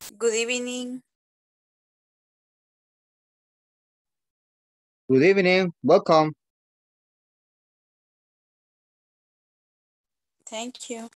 Good evening. Good evening. Welcome. Thank you.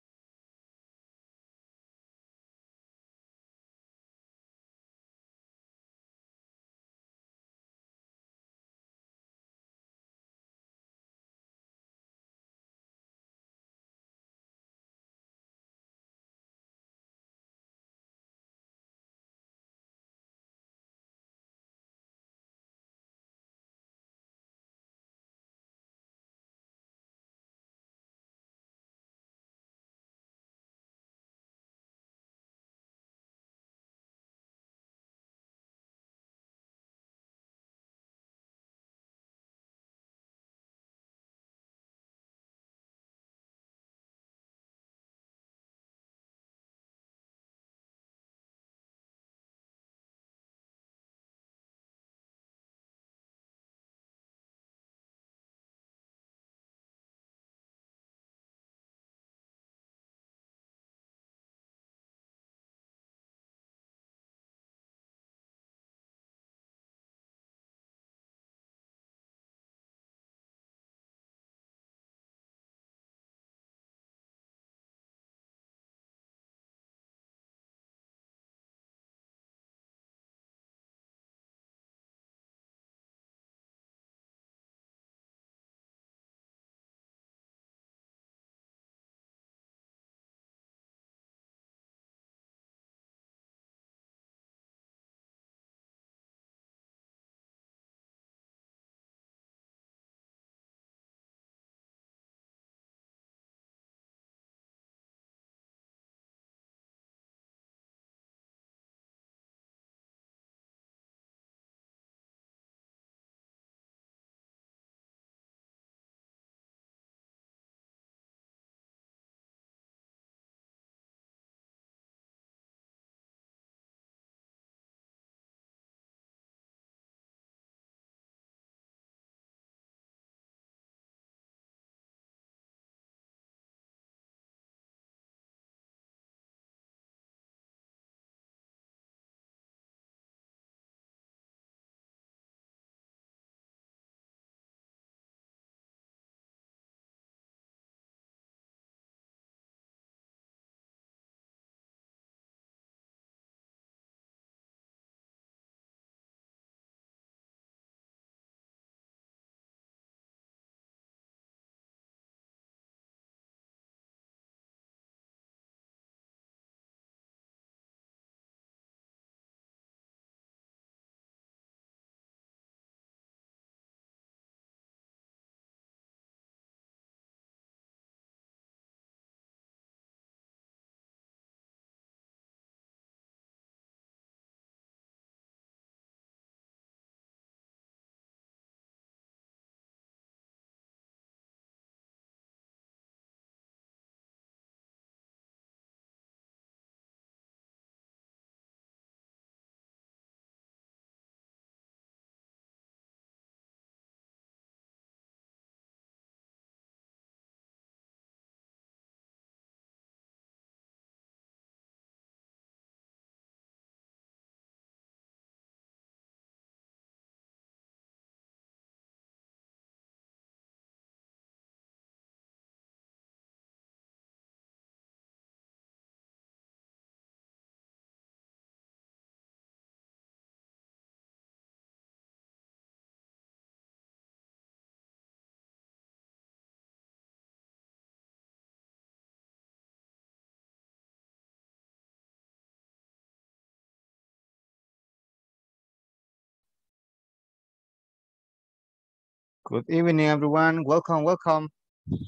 Good evening, everyone. Welcome, welcome. Good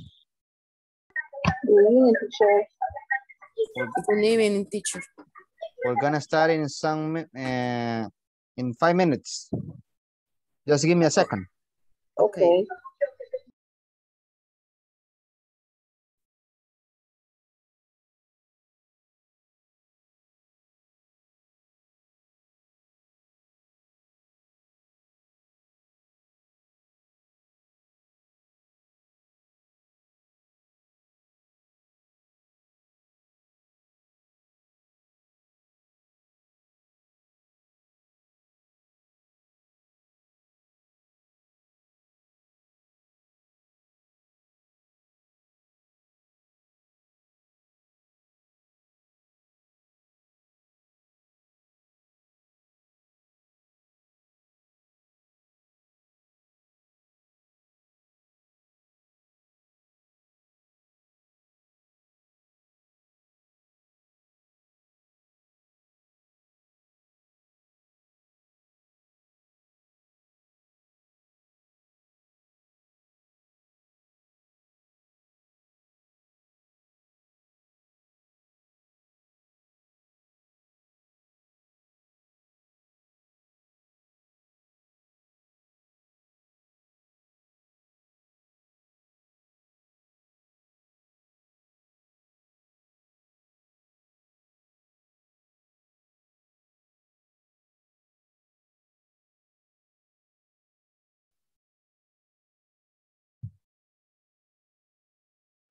evening, teacher. We're, Good evening, teacher. we're gonna start in some, uh, in five minutes. Just give me a second. Okay. Okay,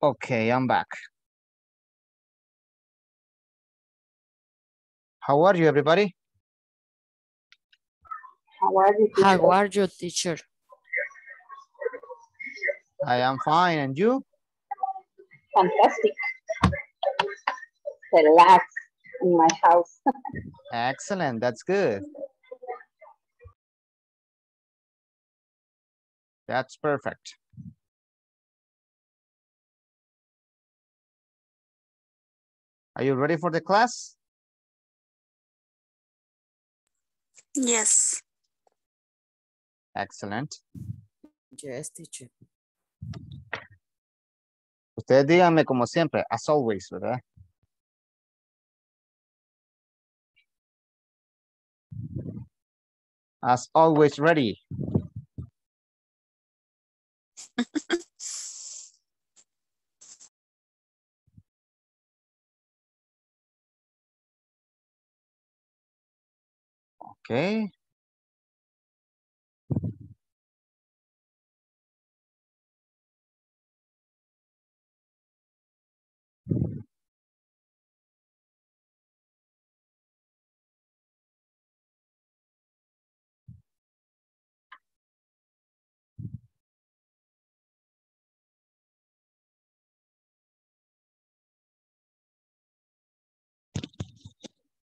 I'm back. How are you, everybody? How are you? teacher? How are you, teacher? I am fine, and you? Fantastic. Relax in my house. Excellent, that's good. That's perfect. Are you ready for the class? Yes. Excellent. Yes, teacher. Ustedes díganme como siempre, as always, ¿verdad? As always ready. Okay.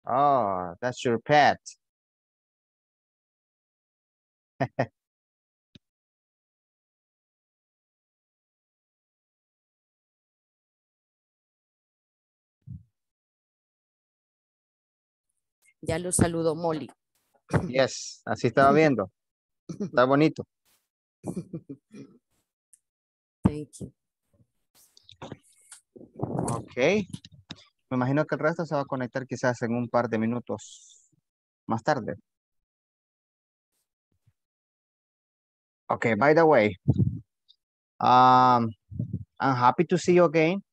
Oh, that's your pet. Ya lo saludó Molly. Yes, así estaba viendo. Está bonito. Thank you. Ok. Me imagino que el resto se va a conectar quizás en un par de minutos más tarde. Okay, by the way, um, I'm happy to see you again.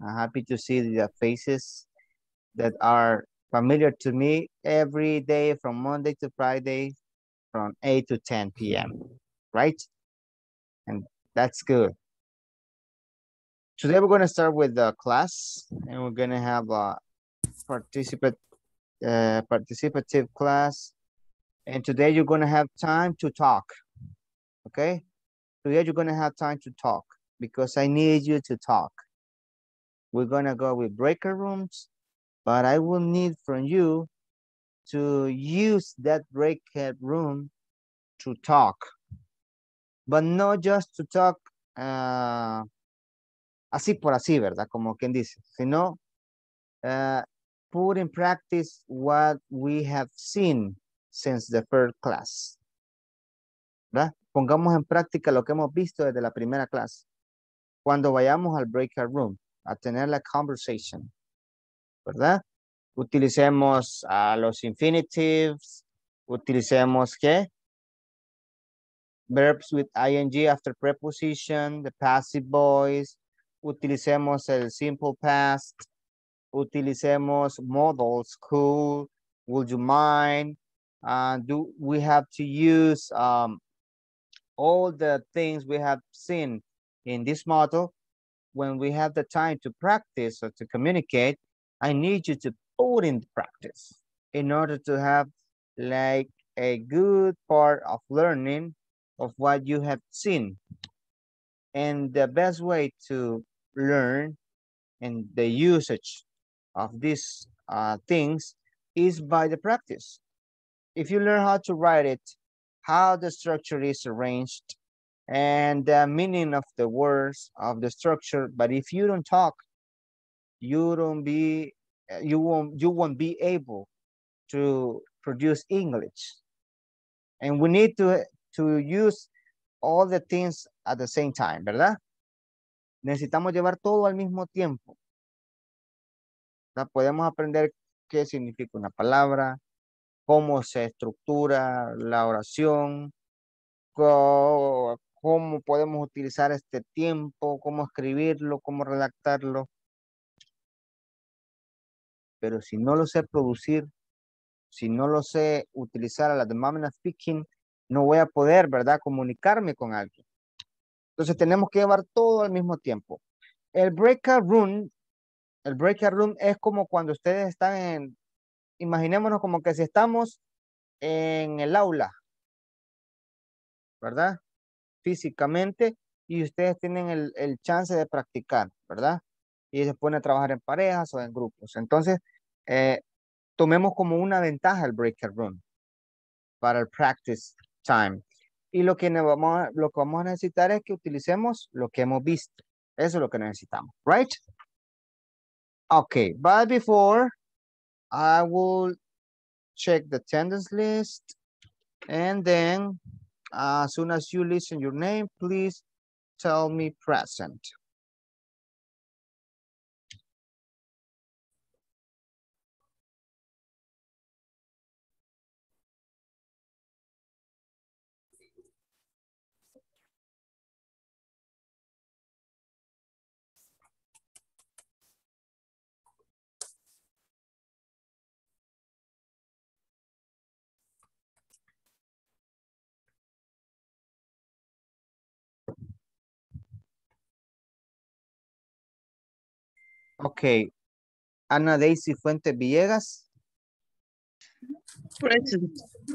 I'm happy to see the faces that are familiar to me every day from Monday to Friday from 8 to 10 p.m., right? And that's good. Today we're going to start with the class and we're going to have a participate, uh, participative class. And today you're going to have time to talk. Okay? Today you're going to have time to talk because I need you to talk. We're going to go with breaker rooms, but I will need from you to use that breakout room to talk, but not just to talk uh, así por así, ¿verdad? Como quien dice, sino uh, put in practice what we have seen since the first class. ¿Verdad? Pongamos en práctica lo que hemos visto desde la primera clase. Cuando vayamos al breakout room, a tener la conversation, ¿verdad? Utilicemos los infinitives, utilicemos ¿qué? Verbs with ing after preposition, the passive voice, utilicemos el simple past, utilicemos modals, cool, would you mind, uh, do we have to use um, all the things we have seen in this model when we have the time to practice or to communicate, I need you to put in practice in order to have like a good part of learning of what you have seen. And the best way to learn and the usage of these uh, things is by the practice. If you learn how to write it, how the structure is arranged, and the meaning of the words of the structure, but if you don't talk, you don't be, eh, you won't, you won't be able to produce English. And we need to, to use all the things at the same time, ¿verdad? Necesitamos llevar todo al mismo tiempo. ¿verdad? Podemos aprender qué significa una palabra, cómo se estructura la oración, cómo podemos utilizar este tiempo, cómo escribirlo, cómo redactarlo. Pero si no lo sé producir, si no lo sé utilizar a la de moment of speaking, no voy a poder, ¿verdad? Comunicarme con alguien. Entonces tenemos que llevar todo al mismo tiempo. El breakout room, el breakout room es como cuando ustedes están en, imaginémonos como que si estamos en el aula, ¿verdad? Físicamente y ustedes tienen el, el chance de practicar, ¿verdad? Y se pone a trabajar en parejas o en grupos. Entonces, eh, tomemos como una ventaja el breakout room para el practice time. Y lo que, vamos a, lo que vamos a necesitar es que utilicemos lo que hemos visto. Eso es lo que necesitamos, right? Okay, but before I will check the attendance list and then as soon as you listen your name, please tell me present. Okay. Ana Daisy Fuentes Villegas. Present.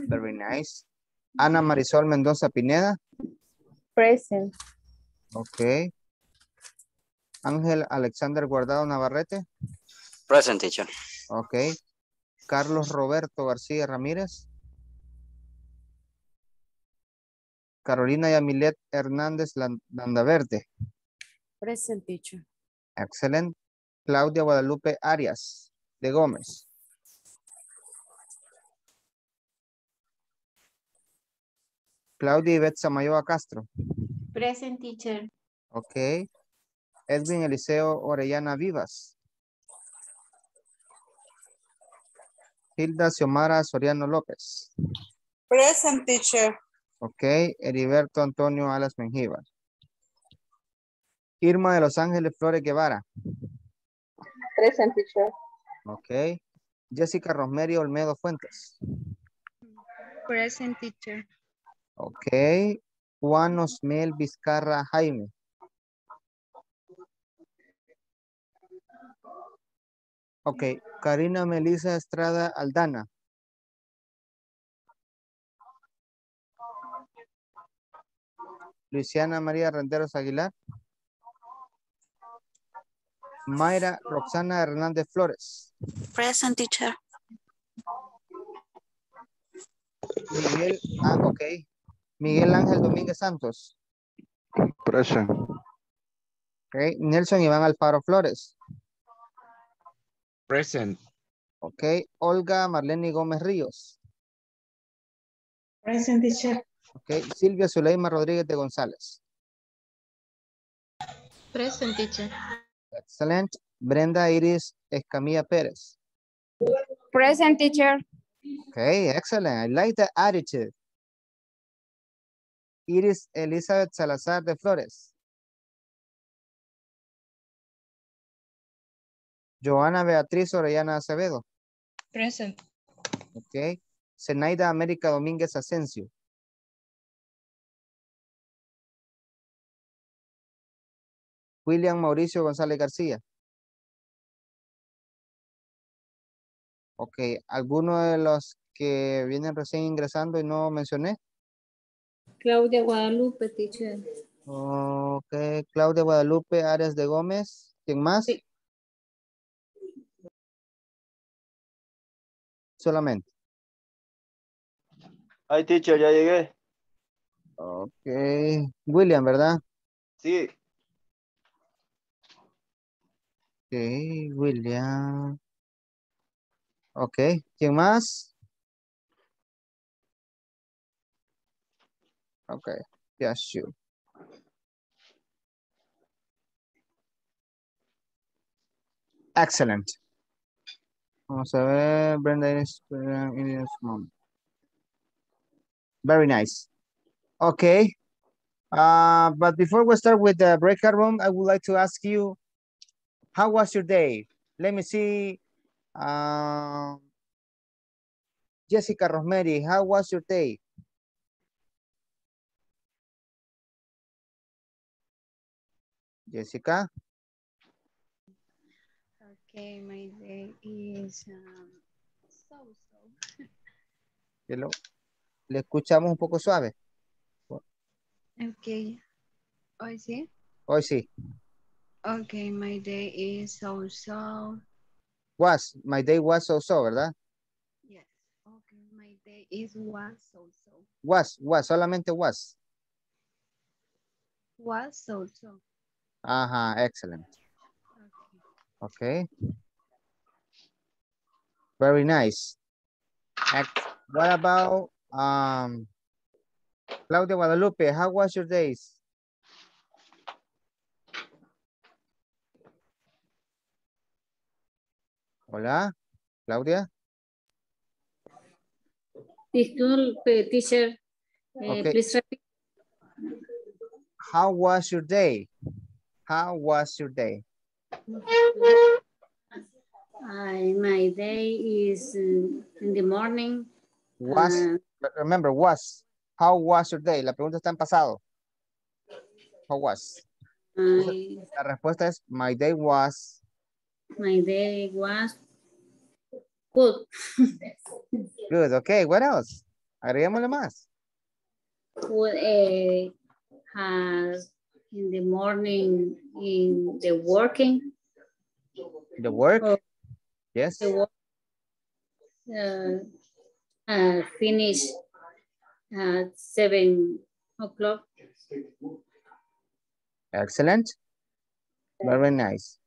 Very nice. Ana Marisol Mendoza Pineda. Present. Okay. Ángel Alexander Guardado Navarrete. Present teacher. Okay. Carlos Roberto García Ramírez. Carolina Yamilet Hernández Lan- Landaverde. Present teacher. Excellent. Claudia Guadalupe Arias de Gómez. Claudia Ivette Samayoa Castro. Present teacher. Ok. Edwin Eliseo Orellana Vivas. Hilda Xiomara Soriano López. Present teacher. Ok. Heriberto Antonio Alas Mengíbar. Irma de Los Ángeles Flores Guevara. Present teacher. Ok. Jessica Rosemary Olmedo Fuentes. Present teacher. Ok. Juan Osmel Vizcarra Jaime. Ok. Karina Melissa Estrada Aldana. Luciana María Renderos Aguilar. Mayra Roxana Hernández Flores. Present teacher. Miguel, ah, ok. Miguel Ángel Domínguez Santos. Present. Ok. Nelson Iván Alfaro Flores. Present. Ok. Olga Marlene Gómez Ríos. Present teacher. Ok. Silvia Zuleima Rodríguez de González. Present teacher. Excelente. Brenda Iris Escamilla Pérez. Present teacher. Okay, excellent. I like the attitude. Iris Elizabeth Salazar de Flores. Joana Beatriz Orellana Acevedo. Present. Ok. Zenaida América Domínguez Asensio. William Mauricio González García. Ok, ¿alguno de los que vienen recién ingresando y no mencioné? Claudia Guadalupe, teacher. Ok, Claudia Guadalupe Arias de Gómez. ¿Quién más? Sí. Solamente. Ay, teacher, ya llegué. Ok. William, ¿verdad? Sí, Ok, William. Ok, ¿quién más? Ok, yes, you. Excellent. Vamos a ver, Brenda is, uh, India's mom. Very nice. Okay. Uh, but before we start with the breakout room, I would like to ask you, how was your day? Let me see. Um, Jessica Rosemary, how was your day? Jessica? Okay, my day is um, so so. Que lo- le escuchamos un poco suave. Okay. Hoy sí. Hoy sí. Okay, my day is so so. Was. My day was so-so, ¿verdad? Yes. Okay, my day is was so so. Was. Was. Solamente was. Was so so. Ajá. Excellent. Okay. Okay. Very nice. What about um Claudia Guadalupe? How was your days? Hola, Claudia. Disculpe, teacher. Eh, Okay. Please repeat. How was your day? How was your day? I, my day is uh, in the morning. Was, uh, remember, was. How was your day? La pregunta está en pasado. How was? my, La respuesta es, my day was. My day was good. Good, okay, what else? Agreguémosle más. Good, eh, has in the morning in the working. The work, Oh. yes. The work uh, uh, finish at seven o'clock. Excellent. Very nice.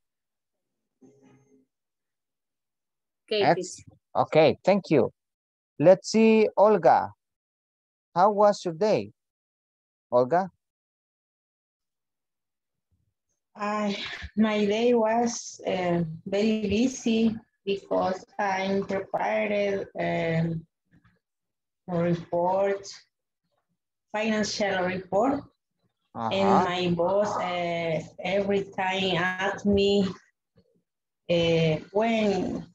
Okay, Ex- Okay, thank you. Let's see, Olga. How was your day? Olga? I, my day was uh, very busy because I'm prepared um, a report, financial report, and my boss uh, every time asked me uh, when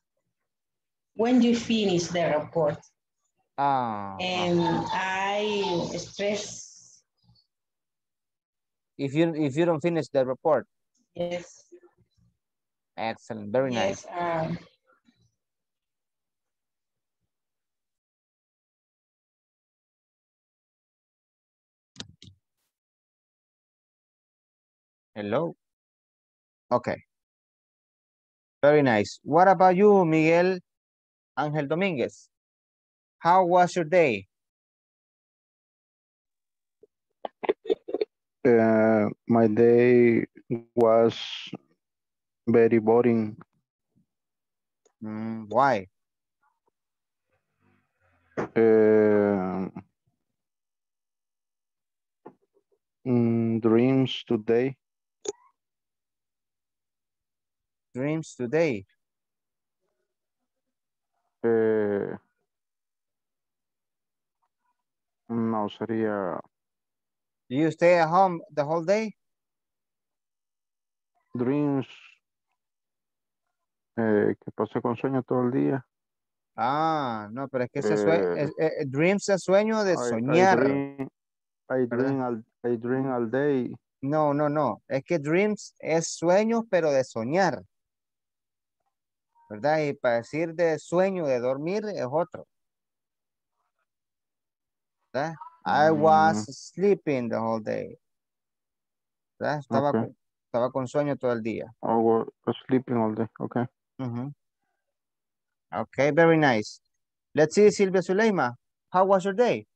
when you finish the report, Ah, and. I stress. If you if you don't finish the report, Yes, excellent, very nice. yes. um, Hello. Okay. Very nice. What about you, Miguel Ángel Domínguez? How was your day? Uh, my day was very boring. Mm, why? Uh, mm, dreams today. Dreams today. Eh, no, sería Do you stay at home the whole day? dreams. Eh, que pasé con sueño todo el día. Ah, no, pero es que ese sue- Eh, es- eh, dreams es sueño de I- I soñar. dream- I dream all, I dream all day. No, no, no. Es que dreams es sueño, pero de soñar. ¿Verdad? Y para decir de sueño, de dormir, es otro. ¿Verdad? I was sleeping the whole day. ¿Verdad? Estaba, estaba con sueño todo el día. I was sleeping all day. Okay. Okay, very nice. Let's see, Silvia Zuleima. How was your day?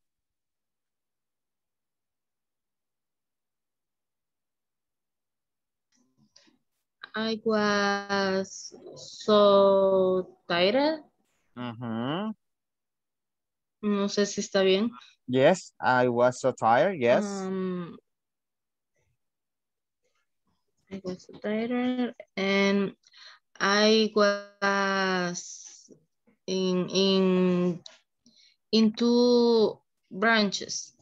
I was so tired. Ujú. No sé si está bien. Yes, I was so tired. Yes. Um, I was so tired and I was in in in two branches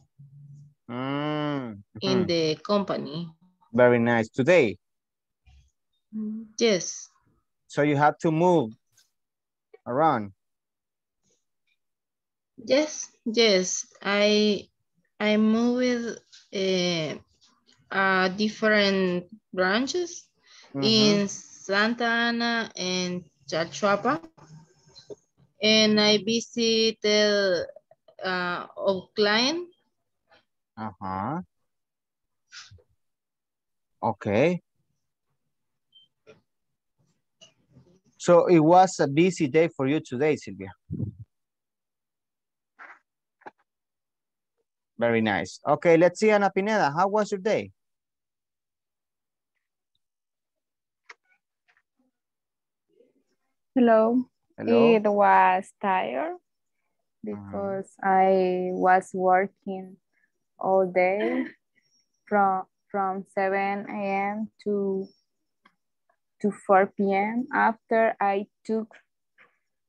Mm, in mhm. the company. Very nice. Today, Yes. so you have to move around. Yes, yes. I I moved uh, uh different branches Mhm. in Santa Ana and Chalchuapa. And I visited uh, Oakland. Uh-huh. Okay. So it was a busy day for you today, Sylvia. Very nice. Okay, let's see Ana Pineda. How was your day? Hello. Hello. It was tired because uh-huh. I was working all day from from 7 a.m. to to 4 p.m. after I took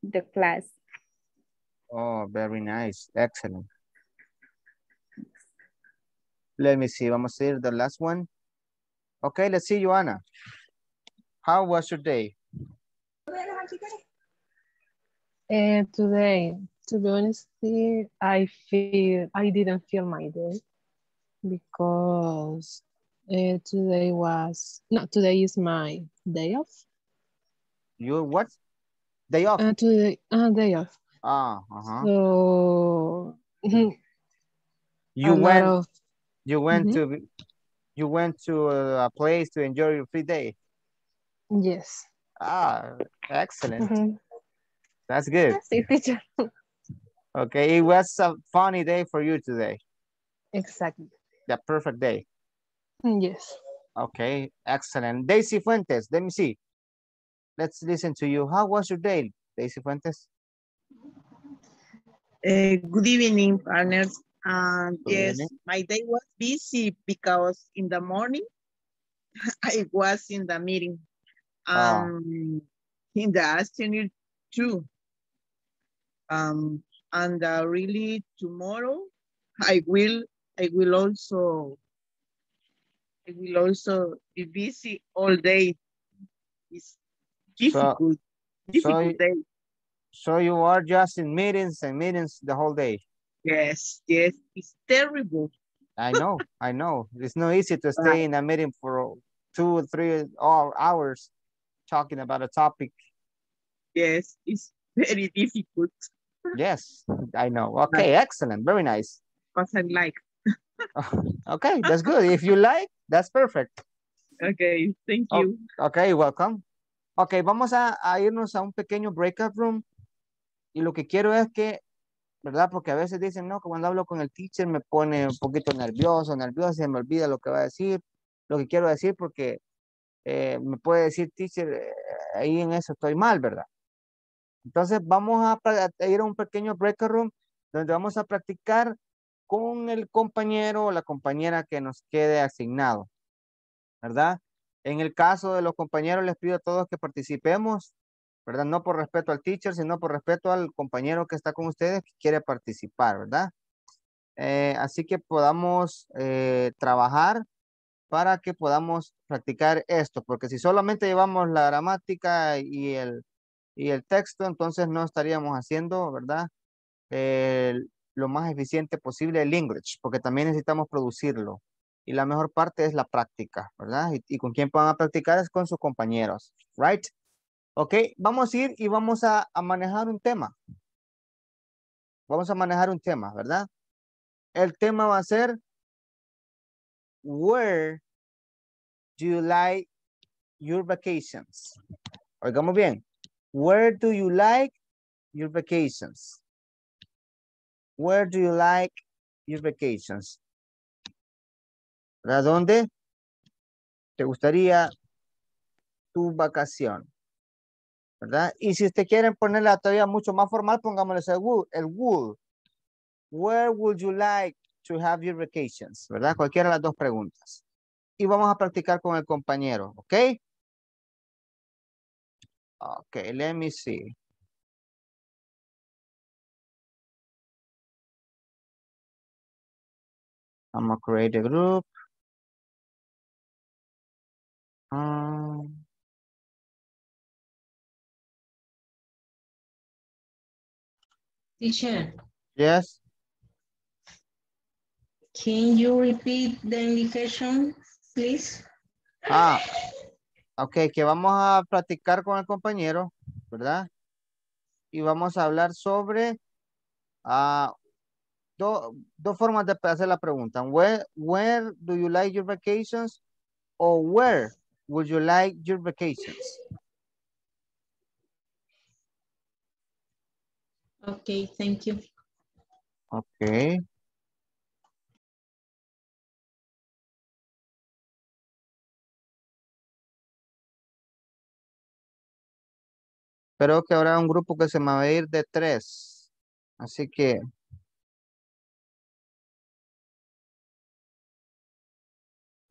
the class. Oh, very nice. Excellent. Let me see. Vamos a ir the last one. Okay, let's see, Joanna. How was your day? Uh, today, to be honest, I feel I didn't feel my day because uh, today was no today is my day off. You what? Day off? Uh, today, uh, day off. Ah, uh-huh. So You went, of you went Mhm. to, you went to a place to enjoy your free day. yes. Ah, excellent. Mhm. That's good. Teacher. Okay, it was a funny day for you today. Exactly. The perfect day. Yes. Okay, excellent. Daisy Fuentes, let me see. Let's listen to you. How was your day, Daisy Fuentes? Uh, good evening, partners. And Good yes, evening. my day was busy because in the morning I was in the meeting. Ah. Um, in the afternoon too. Um, and uh, really tomorrow I will I will also I will also be busy all day. It's difficult, difficult so- day. So you are just in meetings and meetings the whole day. Yes, yes, it's terrible. I know, I know. It's not easy to stay in a meeting for two or three hou- hours talking about a topic. Yes, it's very difficult. Yes, I know. Okay, excellent. Very nice. But I like. Okay, that's good. If you like, that's perfect. Okay, thank Oh, you. Okay, welcome. Ok, vamos a, a irnos a un pequeño breakout room. Y lo que quiero es que, ¿verdad? Porque a veces dicen, no, que cuando hablo con el teacher me pone un poquito nervioso, nervioso, se me olvida lo que va a decir, lo que quiero decir, porque eh, me puede decir, teacher, eh, ahí en eso estoy mal, ¿verdad? Entonces vamos a, a ir a un pequeño breakout room donde vamos a practicar con el compañero o la compañera que nos quede asignado, ¿verdad? En el caso de los compañeros, les pido a todos que participemos, ¿verdad? No por respeto al teacher, sino por respeto al compañero que está con ustedes que quiere participar, ¿verdad? Eh, así que podamos eh, trabajar para que podamos practicar esto, porque si solamente llevamos la gramática y el, y el texto, entonces no estaríamos haciendo, ¿verdad? Lo más eficiente posible el English, porque también necesitamos producirlo. Y la mejor parte es la práctica, ¿verdad? Y, con quién van a practicar es con sus compañeros, ¿right? Ok, vamos a ir y vamos a, a manejar un tema. Vamos a manejar un tema, ¿verdad? El tema va a ser Where do you like your vacations? Oigamos bien. Where do you like your vacations? Where do you like your vacations? ¿Verdad? ¿Dónde te gustaría tu vacación? ¿Verdad? Y si usted quiere ponerla todavía mucho más formal, pongámosle el would. El. Where would you like to have your vacations? ¿Verdad? Cualquiera de las dos preguntas. Y vamos a practicar con el compañero, ¿ok? Ok, let me see. I'm gonna create a group. Um, Teacher, yes. can you repeat the indication, please? Ah, Ok, que vamos a platicar con el compañero, ¿verdad? Y vamos a hablar sobre ah, do- dos formas de hacer la pregunta. Where, where do you like your vacations? O where would you like your vacations? Okay, thank you. Ok. Creo que habrá un grupo que se me va a ir de tres. Así que.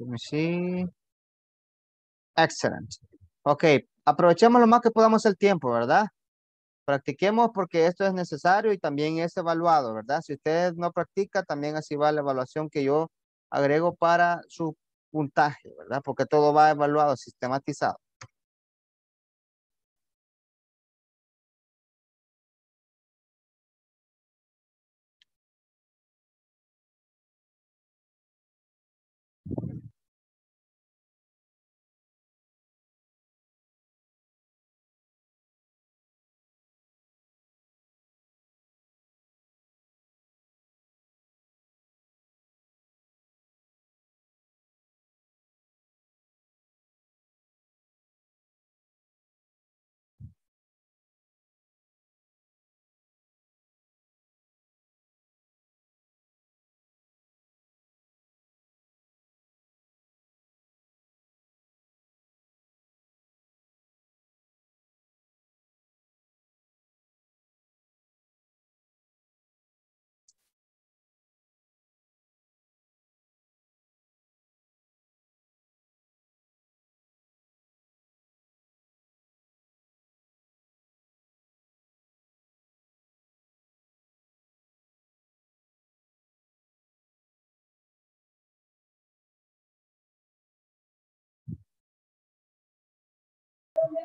Let me see. Excellent. Ok, aprovechemos lo más que podamos el tiempo, ¿verdad? Practiquemos porque esto es necesario y también es evaluado, ¿verdad? Si usted no practica, también así va la evaluación que yo agrego para su puntaje, ¿verdad? Porque todo va evaluado, sistematizado.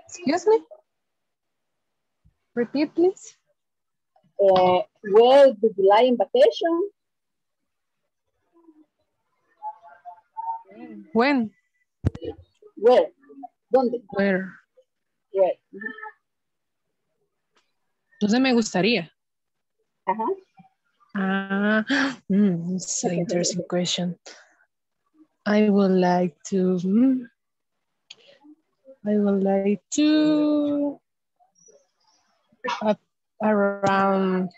Excuse me? Repeat, please. Uh, where did you like in vacation? When? Where? ¿Dónde? Where? Where? Entonces me gustaría. Ajá. Ah, mm, it's an interesting question. I would like to. mm, I would like to. Up around.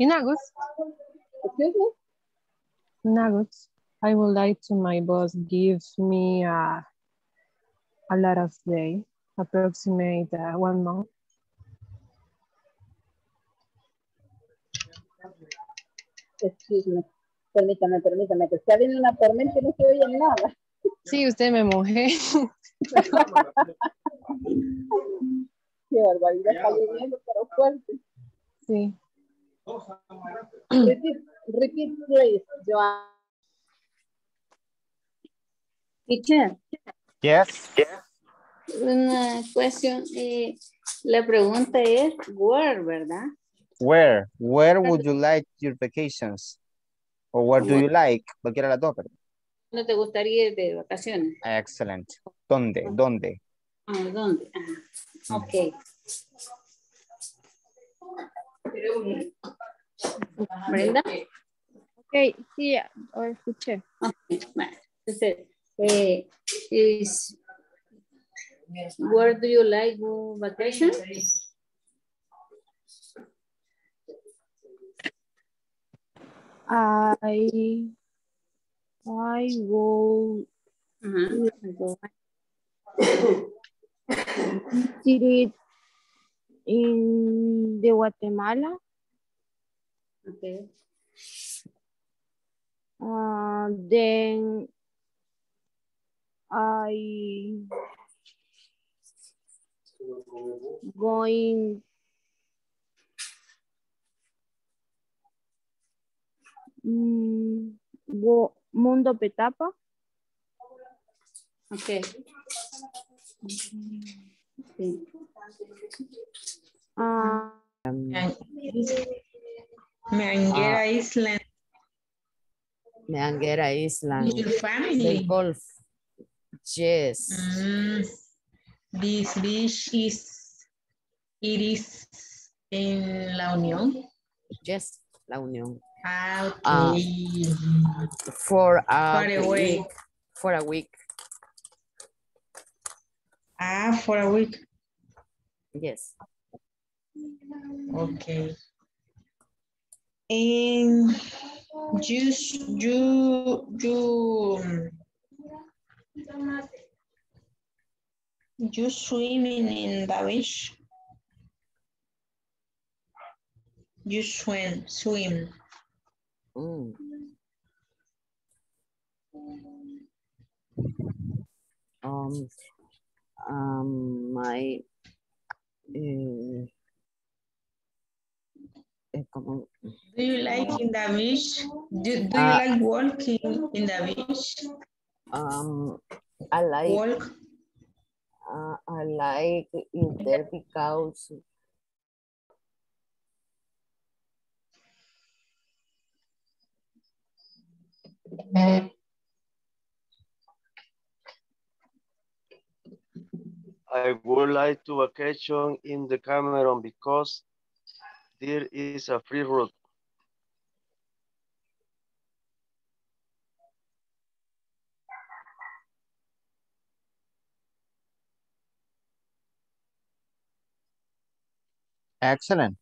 In August. Excuse me? In August, I would like to my boss give me a, a lot of day, approximate uh, one month. Excuse me. Permítame, permítame, que está viendo una tormenta y no se oye nada. Sí, usted me mojé. Qué barbaridad, está lloviendo, pero fuerte. Sí. Repeat, repeat, please, Joanne. Teacher, Yes. una cuestión. eh, la pregunta es where, ¿verdad? Where? Where would you like your vacations? Or where do you like? Cualquiera de las dos, perdón. ¿No te gustaría ir de vacaciones? Excellent. ¿Dónde? ¿Dónde? ¿A dónde? Ah, ok. Brenda. Ok, sí, ya, lo escuché. Ok, vale. Entonces, eh, is, where do you like go vacation? I, I go visit in the Guatemala. Okay. Uh, then I going go- Mundo Petapa. Okay. Sí. Ah, Manguera Island. Manguera Island. Your family. Golf. Yes. Mm, this beach is, it is en La Unión. Yes, La Unión. Ah, Ah. okay. For a Far away. week. For a week. Ah, for a week. Yes. Okay. And you, you, you, you swimming in the beach? You swim, swim. Mm. Um, um, my, como, Do you like in the beach? Do, do you Ah. like walking in the beach? um, I like, Walk? uh, I like in there because I would like to vacation in the Cameron because there is a free route. Excellent.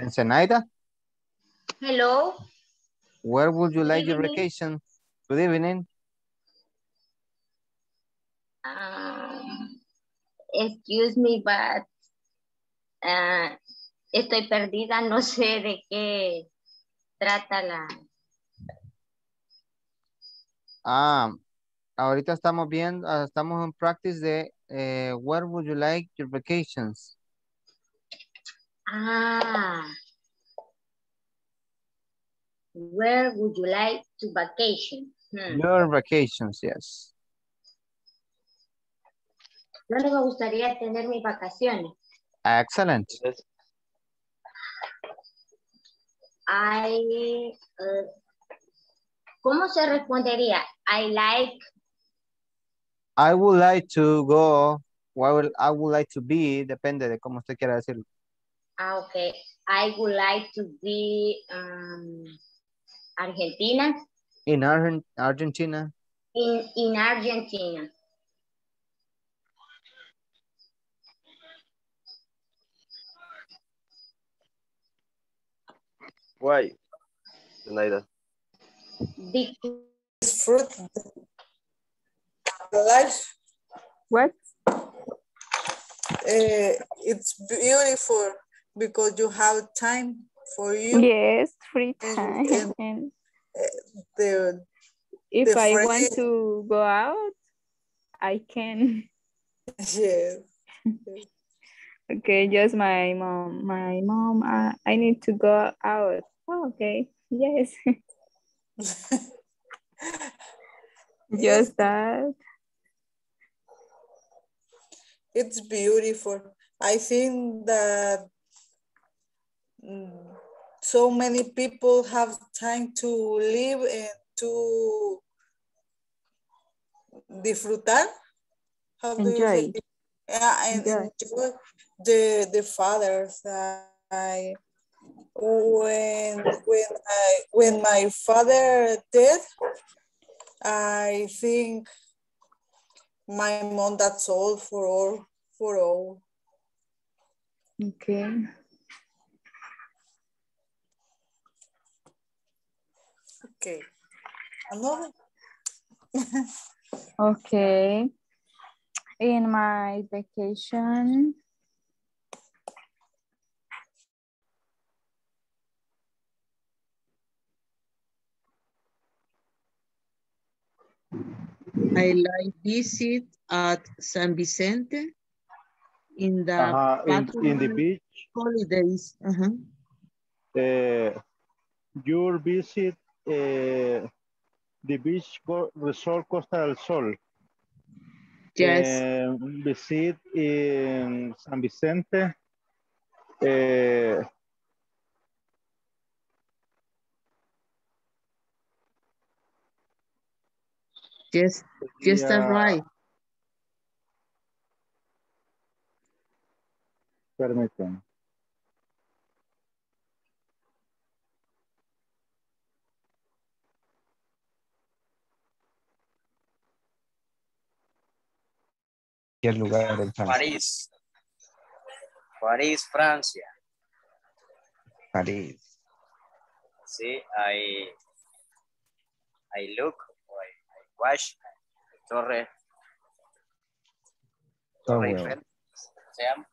Ensenaida, Hello. Where would you like your evening. vacation? Good evening. Um, excuse me, but ah, estoy perdida, no sé de qué trata la. Ah, ahorita estamos viendo, ah, estamos en practice de eh, where would you like your vacations? Ah. Where would you like to vacation? Hmm. Your vacations, yes. ¿Dónde me gustaría tener mis vacaciones? Excellent. I, eh, ¿Cómo se respondería? I like, I would like to go, where will- I would like to be, depende de cómo usted quiera decirlo. ah, okay. I would like to be um, Argentina, In Argen- Argentina, in, in Argentina. Why? Zenaida? Because fruit. Life, What? eh, it's beautiful because you have time for you. Yes, free time. and- And The, if the I friend- want to go out, I can. yes. Okay, just my mom. My mom, uh, I need to go out. Oh, okay, yes. just that. It's beautiful. I think that so many people have time to live and to disfrutar. How do? Enjoy. Yeah, and Enjoy. enjoy the the fathers. I when when I when my father dead, I think my mom that's all for all for all. Okay. Okay. Another Okay. In my vacation, I like visit at San Vicente in the Ajá, in, in the beach, holidays. Ajá. uh, your visit eh, the beach resort Costa del Sol. Yes. Uh, visit in San Vicente. Uh, yes, yes, that's right. Permítanme. ¿Qué lugar en Francia? París. París, Francia. París. Sí, I, I look, I, I watch Torre, Torre Eiffel. Se llama.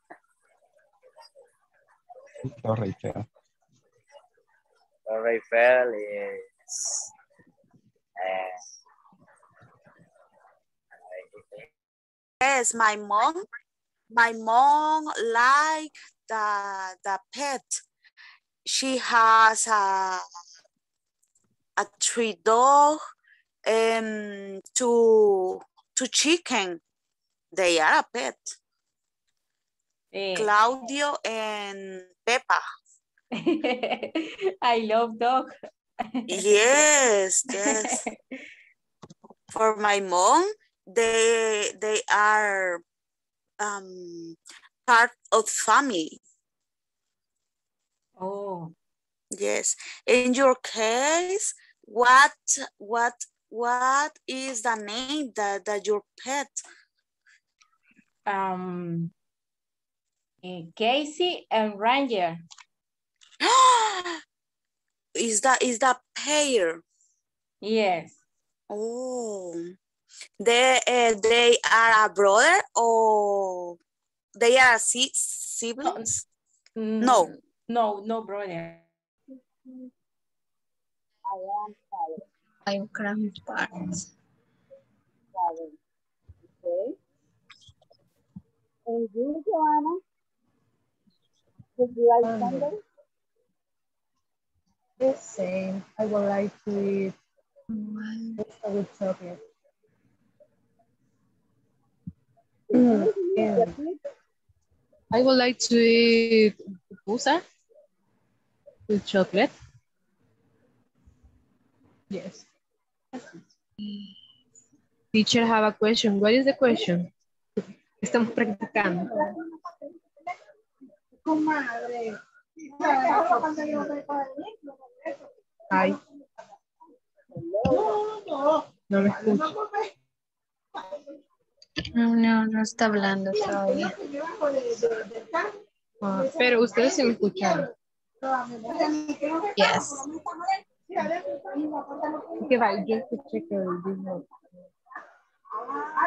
Torre Eiffel. Torre Eiffel uh, Yes, my mom, my mom like the the pet. She has a a three dog and two two chicken. They are a pet. Eh. Claudio and Peppa. I love dog. Yes, yes. For my mom, they they are um part of family. Oh, Yes. In your case, what what what is the name that, that your pet? um, eh, Casey and Ranger. is that is that pair? Yes. Oh, they uh, they are a brother or they are si siblings? No. No, no brother. I'm grandparents. Okay. And you, Joanna? Would you like Um, Sunday? The same. I would like to eat pizza with chocolate. Yeah. I would like to eat pupusa with chocolate. Yes. Teacher, have a question. What is the question? Estamos practicando. Comadre. Ay, no me escucho. No, no, no está hablando todavía. Ah, pero ustedes sí me escucharon. Yes. Que va, yo escuché que dijo,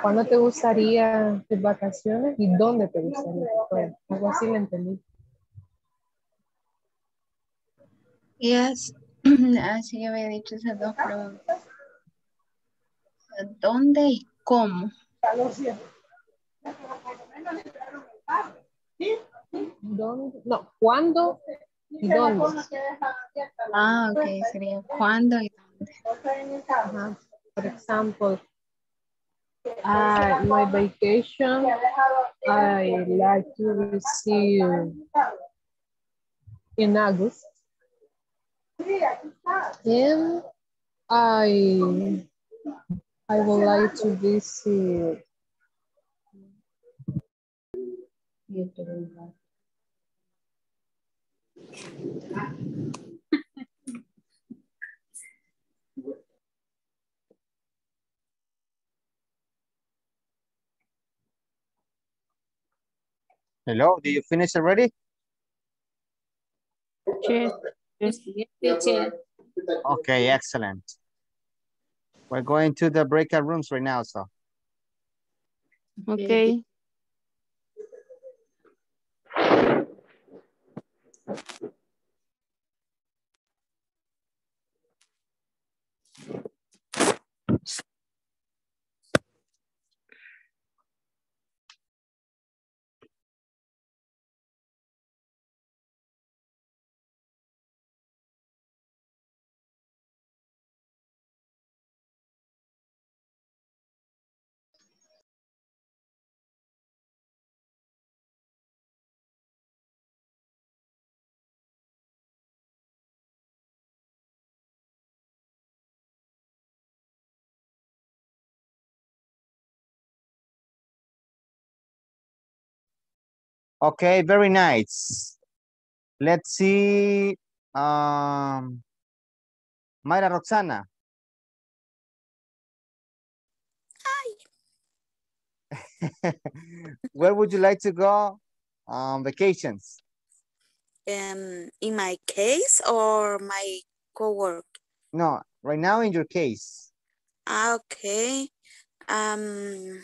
¿cuándo te gustaría tus vacaciones y dónde te gustaría que fueran? Algo así le entendí. Yes. Así que había dicho esas dos preguntas. ¿Dónde y cómo? ¿Dónde? No, ¿cuándo y dónde? Ah, ok, sería cuándo y Ajá. For example, uh, my vacation, I like to receive in August. And I, I would like to visit uh, Hello, did you finish already? Yes. Teacher. Okay, excellent. We're going to the breakout rooms right now, so. Okay. Very nice. Let's see. Um, Mayra Roxana. Where would you like to go on vacations? Um, in my case or my cowork? No, right now in your case. Ah, Okay. Um,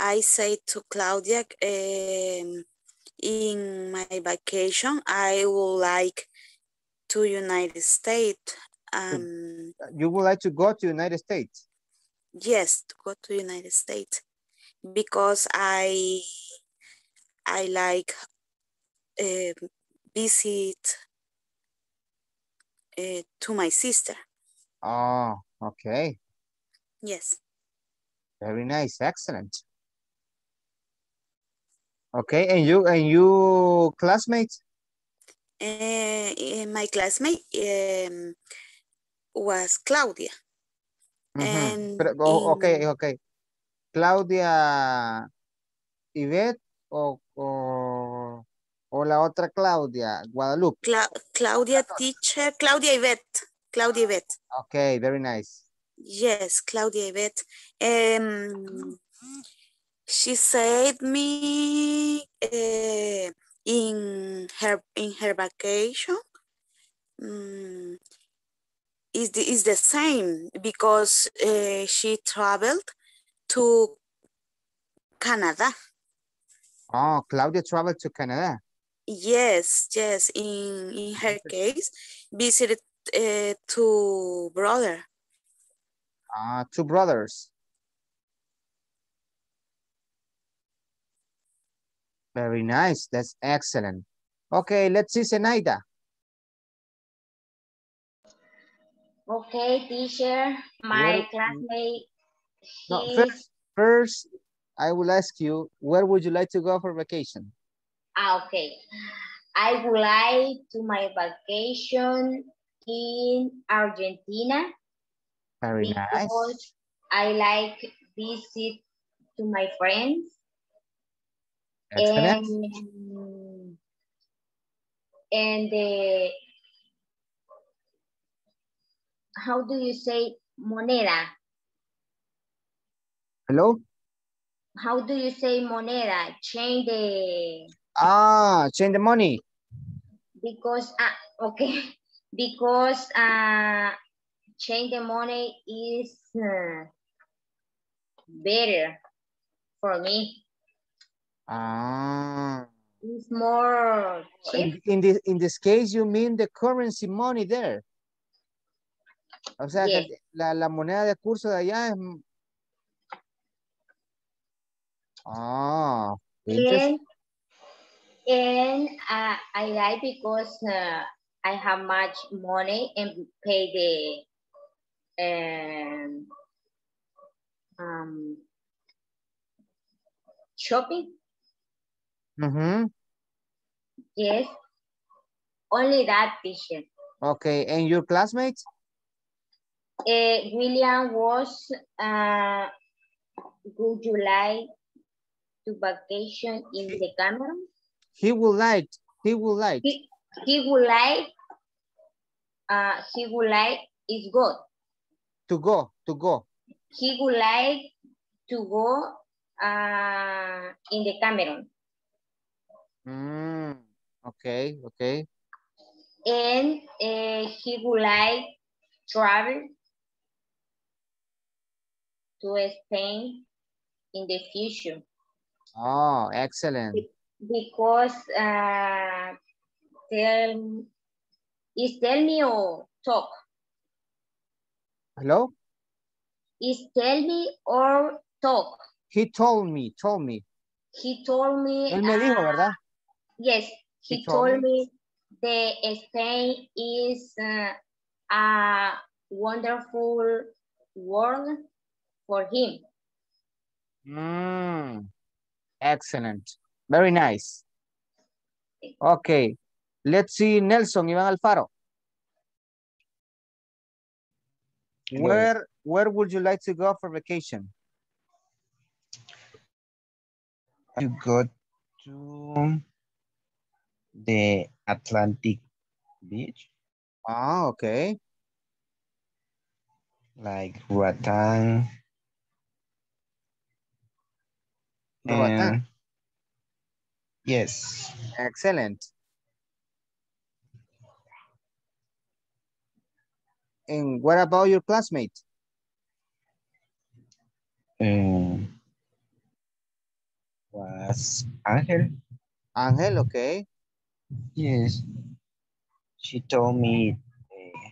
I say to Claudia, um, in my vacation, I would like to United States. Um, You would like to go to United States? yes, to go to United States because I I like um visit uh, to my sister. Oh, okay. Yes. Very nice. Excellent. Okay, and you and you classmates? Uh, my classmate um, was Claudia. Ujú. And Pero, oh, okay, in- okay. Claudia Ivette o, o, o la otra Claudia, Guadalupe. Cla- Claudia teacher, Claudia Yvette, Claudia Yvette. Okay, very nice. Yes, Claudia Yvette. Um, she saved me uh, in her in her vacation mm, is the, is the same because uh, she traveled to Canada. Oh, Claudia traveled to Canada. Yes, yes. In in her case, visited uh, two brother. Ah, two brothers. Very nice. That's excellent. Okay, let's see Zenaida. Okay, teacher. My Where- classmate, No, first, first, I will ask you, where would you like to go for vacation? ah, okay. I would like to my vacation in Argentina Very nice. I like visit to my friends And and the how do you say moneda? Hello? How do you say moneda? Change the Ah, change the money. because ah okay because uh change the money is uh, better for me. Ah. It's more cheap. In, in this in this case, you mean the currency money there. O sea, que Yes. la, la moneda de curso de allá es... Ah, interesting. And and uh, I like because uh, I have much money and pay the um, um, shopping. Mhm. Yes, only that teacher. Okay, and your classmates? Uh, William was uh, would you like to vacation in the Cameroon? He would like, he would like. He, he would like uh, he would like is good. To go, to go. He would like to go uh, in the Cameroon Mm, okay, okay. and uh, he would like travel to Spain in the future Oh, excellent. because uh, tell is tell me or talk Hello? is tell me or talk He told me, told me. he told me Él me dijo, uh, ¿verdad? Yes he, He told told me the Spain is uh, a wonderful world for him Mm, excellent. Very nice. Okay. Let's see Nelson Iván Alfaro. Hello. Where where would you like to go for vacation? I got to the Atlantic Beach, Ah, okay. like Roatán. Roatán. Yes. Excellent. And what about your classmate? Um, was Angel? Angel, okay. Yes. She told me uh,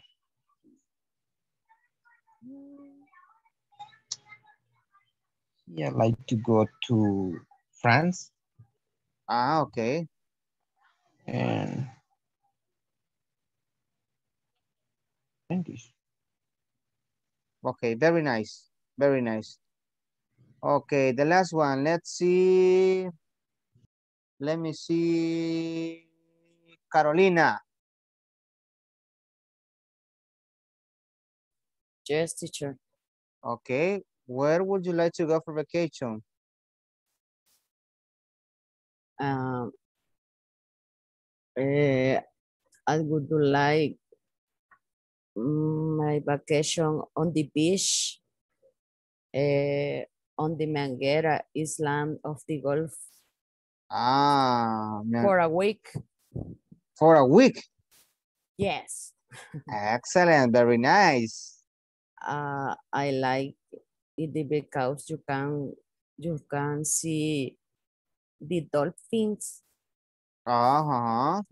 yeah, like to go to France Ah, okay. and English. Okay, very nice. Very nice. Okay, the last one. Let's see. Let me see. Carolina. Yes, teacher. Okay. Where would you like to go for vacation? Um, eh, I would like my vacation on the beach, eh, on the Manguera Island of the Gulf Ah, man. for a week. For a week. Yes. Excellent. Very nice. Uh, I like it because you can you can see the dolphins Uh-huh.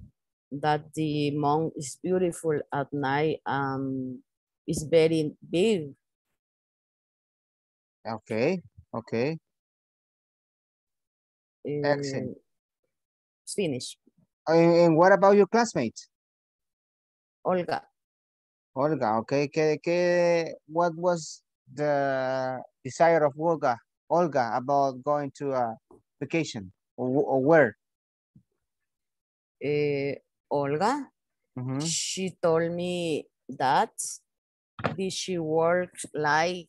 that the moon is beautiful at night um it's very big Okay. Okay. Excellent. uh, it's finished And, what about your classmate? Olga Olga, okay. ¿Qué, qué, what was the desire of Olga, Olga about going to a vacation or, or where? uh, Olga Mhm. she told me that did she work like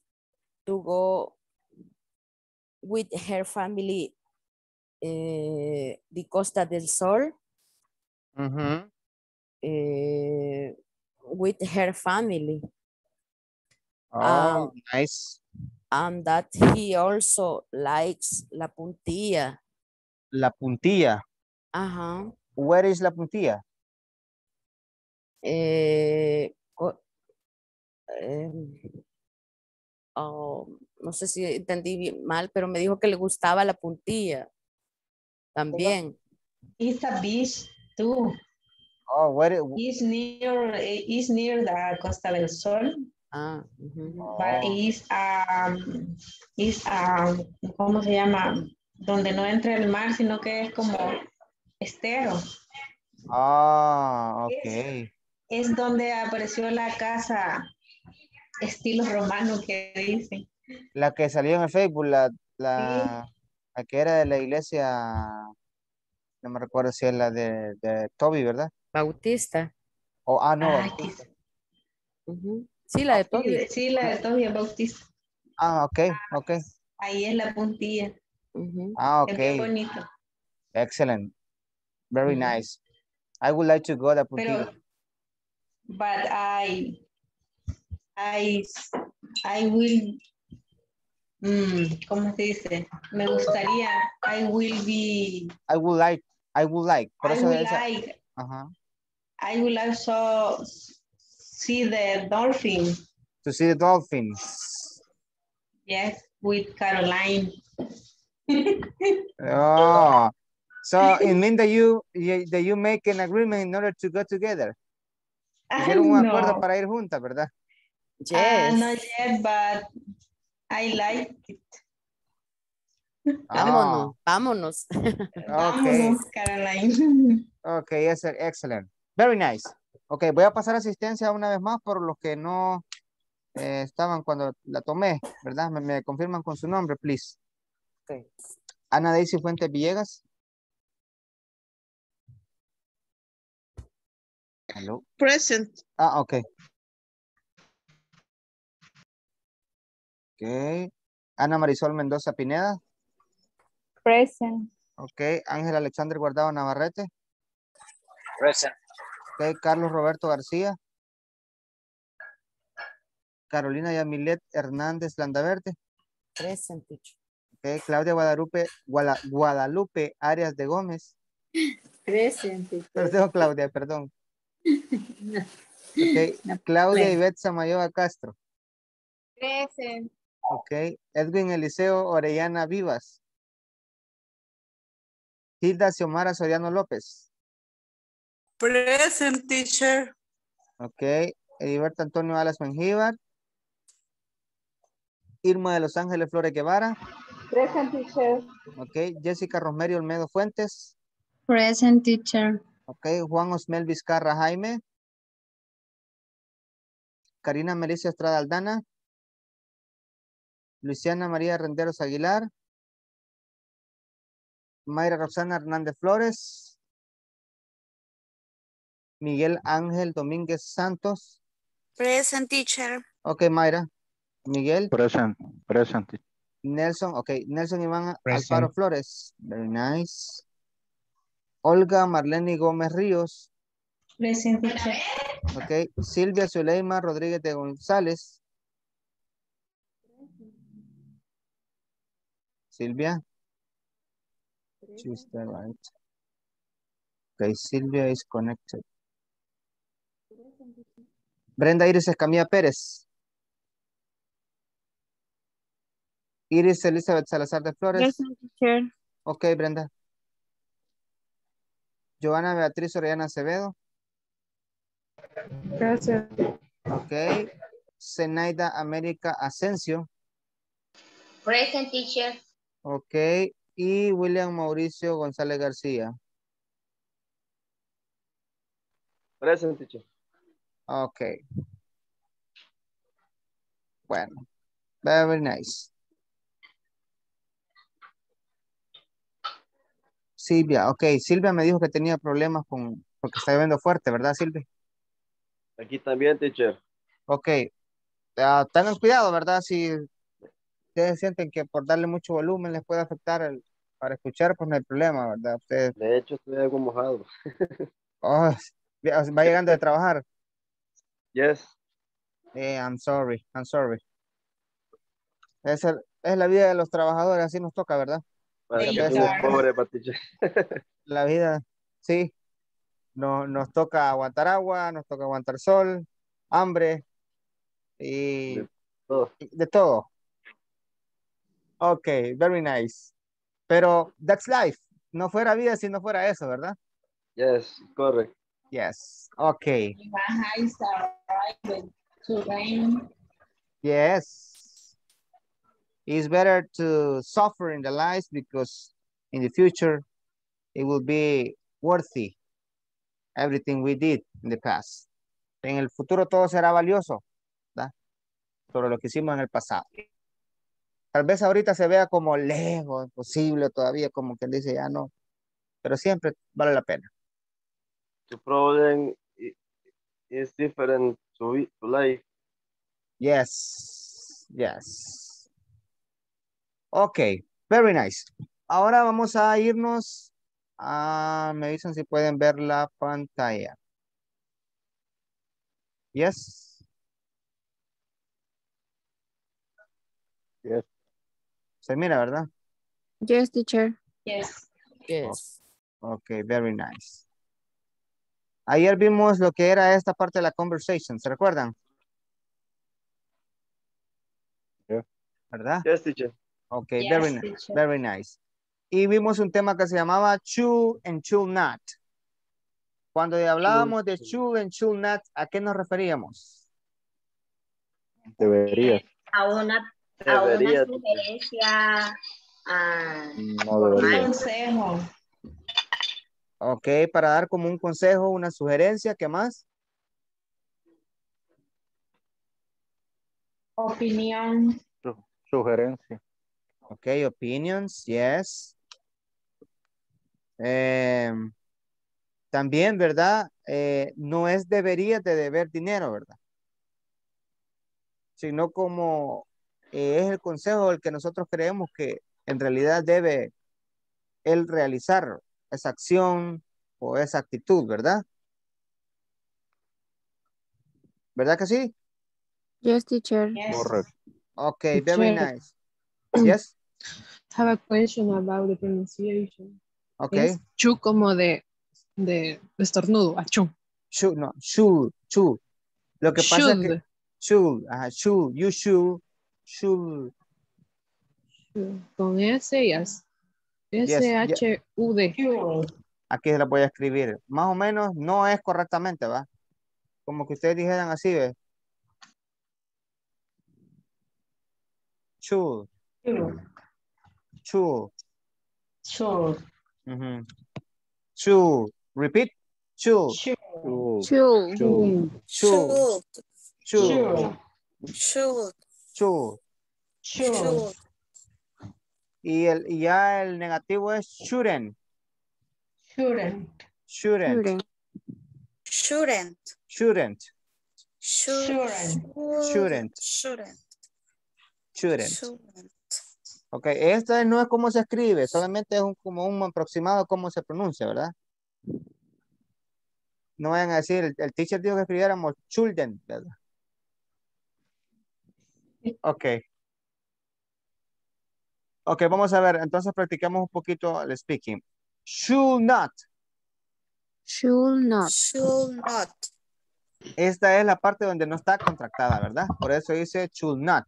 to go with her family uh, the Costa del Sol Uh, with her family Oh, Um, nice. and that he also likes La Puntilla. La Puntilla. Ajá. Where is La Puntilla? Eh, oh, no sé si entendí bien- mal, pero me dijo que le gustaba la puntilla también. It's a beach too. Oh, where? It's near, it's near the Costa del Sol, Ah, ujú. but Oh. it's, um, it's, um, ¿cómo se llama? Donde no entra el mar, sino que es como estero. Ah, okay. Es donde apareció la casa estilo romano que dicen. La que salió en el Facebook, la, la, la que era de la iglesia, no me recuerdo si es la de, de Toby, ¿verdad? Bautista. O, ah, no. Ah, Bautista. Ujú. Sí, la de Toby. sí, la de Toby Bautista. Ah, ok, ok. Ahí es la puntilla. Ujú. Ah, Es bien ok. bonito. Excellent. Very nice. I would like to go to Pero, Puntilla. but I, I, I will, mm, ¿cómo se dice? Me gustaría, I will be, I would like, I would like. Por I eso will esa- like, Ajá. I will also see the dolphin, To see the dolphins. yes, with Caroline. Oh, so it means that you, you- that you make an agreement in order to go together. Hicieron un acuerdo para ir juntas, ¿verdad? Uh, not yet, but I like it. Vámonos, vámonos. Okay. Vámonos, Caroline. Okay, yes, excellent. Very nice. Okay, voy a pasar asistencia una vez más por los que no eh, estaban cuando la tomé, ¿verdad? Me, me confirman con su nombre, please. Okay. Ana Daisy Fuentes Villegas. Hello. Present. Ah, okay. Okay. Ana Marisol Mendoza Pineda. Present. Ok, Ángel Alexander Guardado Navarrete. Present. Ok, Carlos Roberto García. Carolina Yamilet Hernández Landaverde. Present, teacher. Ok, Claudia Guadalupe, Guala- Guadalupe Arias de Gómez. Presente. Perdón, Claudia, perdón. Ok, Claudia Ivette Samayoa Castro. Present. Ok, Edwin Eliseo Orellana Vivas. Hilda Xiomara Soriano López. Present teacher. Ok, Heriberto Antonio Alas Mengíbar. Irma de Los Ángeles Flores Guevara. Present teacher. Ok, Jessica Romerio Olmedo Fuentes. Present teacher. Ok, Juan Osmel Vizcarra Jaime. Karina Melissa Estrada Aldana. Luciana María Renderos Aguilar. Mayra Roxana Hernández Flores. Miguel Ángel Domínguez Santos. Present teacher. Ok, Mayra. Miguel. Present, present. Nelson, ok. Nelson Iván Present. Alfaro Flores. Very nice. Olga Marlene Gómez Ríos. Present teacher. Ok. Silvia Zuleima Rodríguez de González. Silvia. She's the right. Okay, Silvia is connected. Brenda Iris Escamilla Pérez. Iris Elizabeth Salazar de Flores. Present teacher. Ok, Brenda. Joana Beatriz Orellana Acevedo. Present. Ok. Zenaida América Asensio. Present teacher. Ok. Y William Mauricio González García. Present, teacher. Ok. Bueno. Very nice. Silvia, ok. Silvia me dijo que tenía problemas con, porque está lloviendo fuerte, ¿verdad, Silvia? Aquí también, teacher. Ok. Ah, tengan cuidado, ¿verdad? Si ustedes sienten que por darle mucho volumen les puede afectar el- para escuchar, pues no hay problema, ¿verdad? Ustedes, De hecho, estoy algo mojado. oh, va llegando de trabajar. Yes. Eh, I'm sorry, I'm sorry. Es, el- es la vida de los trabajadores, así nos toca, ¿verdad? Para que veces la vida, sí, no, nos toca aguantar agua, nos toca aguantar sol, hambre y todo. de todo. Ok, very nice. Pero that's life. No fuera vida si no fuera eso, ¿verdad? Yes, correct. Yes. Ok. Baja is arriving to rain. Yes. It's better to suffer in the life because in the future it will be worthy everything we did in the past. En el futuro todo será valioso, ¿verdad? Sobre lo que hicimos en el pasado. Tal vez ahorita se vea como lejos, imposible todavía, como quien dice ya no, pero siempre vale la pena. The problem is different to life. Yes, yes. Ok, very nice. Ahora vamos a irnos a, me dicen si pueden ver la pantalla. Yes. Yes. Se mira, ¿verdad? Yes, teacher. Yes. Yes. Ok, very nice. Ayer vimos lo que era esta parte de la conversation, ¿se recuerdan? Yeah. ¿Verdad? Yes, teacher. Ok, Yes, very nice, teacher. very nice. Y vimos un tema que se llamaba should and should not. Cuando hablábamos de should and should not, ¿a qué nos referíamos? Debería. A una, a una sugerencia ah, No debería. Consejo. Ok, para dar como un consejo, una sugerencia, ¿qué más? Opinión. Su- Sugerencia. Ok, opinions, yes. Em, también, ¿verdad? Eh, no es debería de deber dinero, ¿verdad? Sino como eh, es el consejo el que nosotros creemos que en realidad debe el realizar esa acción o esa actitud, ¿verdad? ¿Verdad que sí? Yes, teacher. Correcto. Okay, very Teacher. nice. Yes, Have a question about the pronunciation. okay. Es chu como de, de estornudo, achú. Should, no, should, should. Lo que pasa es que should, ajá, should, you should, should, Con S y Yes, S-H-U-D. aquí se la voy a escribir. Más o menos no es correctamente, ¿va? Como que ustedes dijeran así, ¿ve? Should, should, Should. ujú. Should, repeat, should, Should. Should. should, should, Should. should. Should. Y, el, y ya el negativo es shouldn't, Shouldn't. shouldn't, Shouldn't. shouldn't, Shouldn't. Shouldn't. Shouldn't. shouldn't. Shouldn't. Ok, esta no es como se escribe, solamente es un, como un aproximado cómo se pronuncia, ¿verdad? No vayan a decir, el, el teacher dijo que escribiéramos children, ¿verdad? Ok. Ok, vamos a ver, entonces practicamos un poquito el speaking. Should not. Should not. Should not. Esta es la parte donde no está contractada, ¿verdad? Por eso dice should not.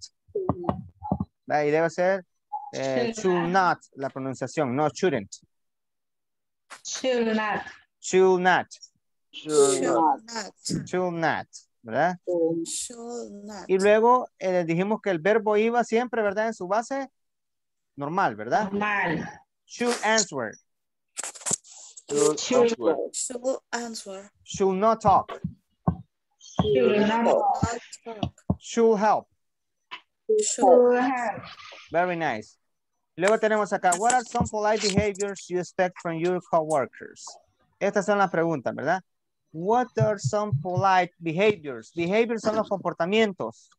Y debe ser eh, should not, la pronunciación, no shouldn't. Should not. Should not. Should not. Should not. Should not. Y luego eh, dijimos que el verbo iba siempre, ¿verdad? En su base normal, ¿verdad? Normal. Should answer. Should Should. answer. Should answer. Should not talk. Should not. Not talk. Should help. Should. Have. Very nice. Luego tenemos acá, what are some polite behaviors you expect from your coworkers? Estas son las preguntas, ¿verdad? What are some polite behaviors? Behaviors son los comportamientos.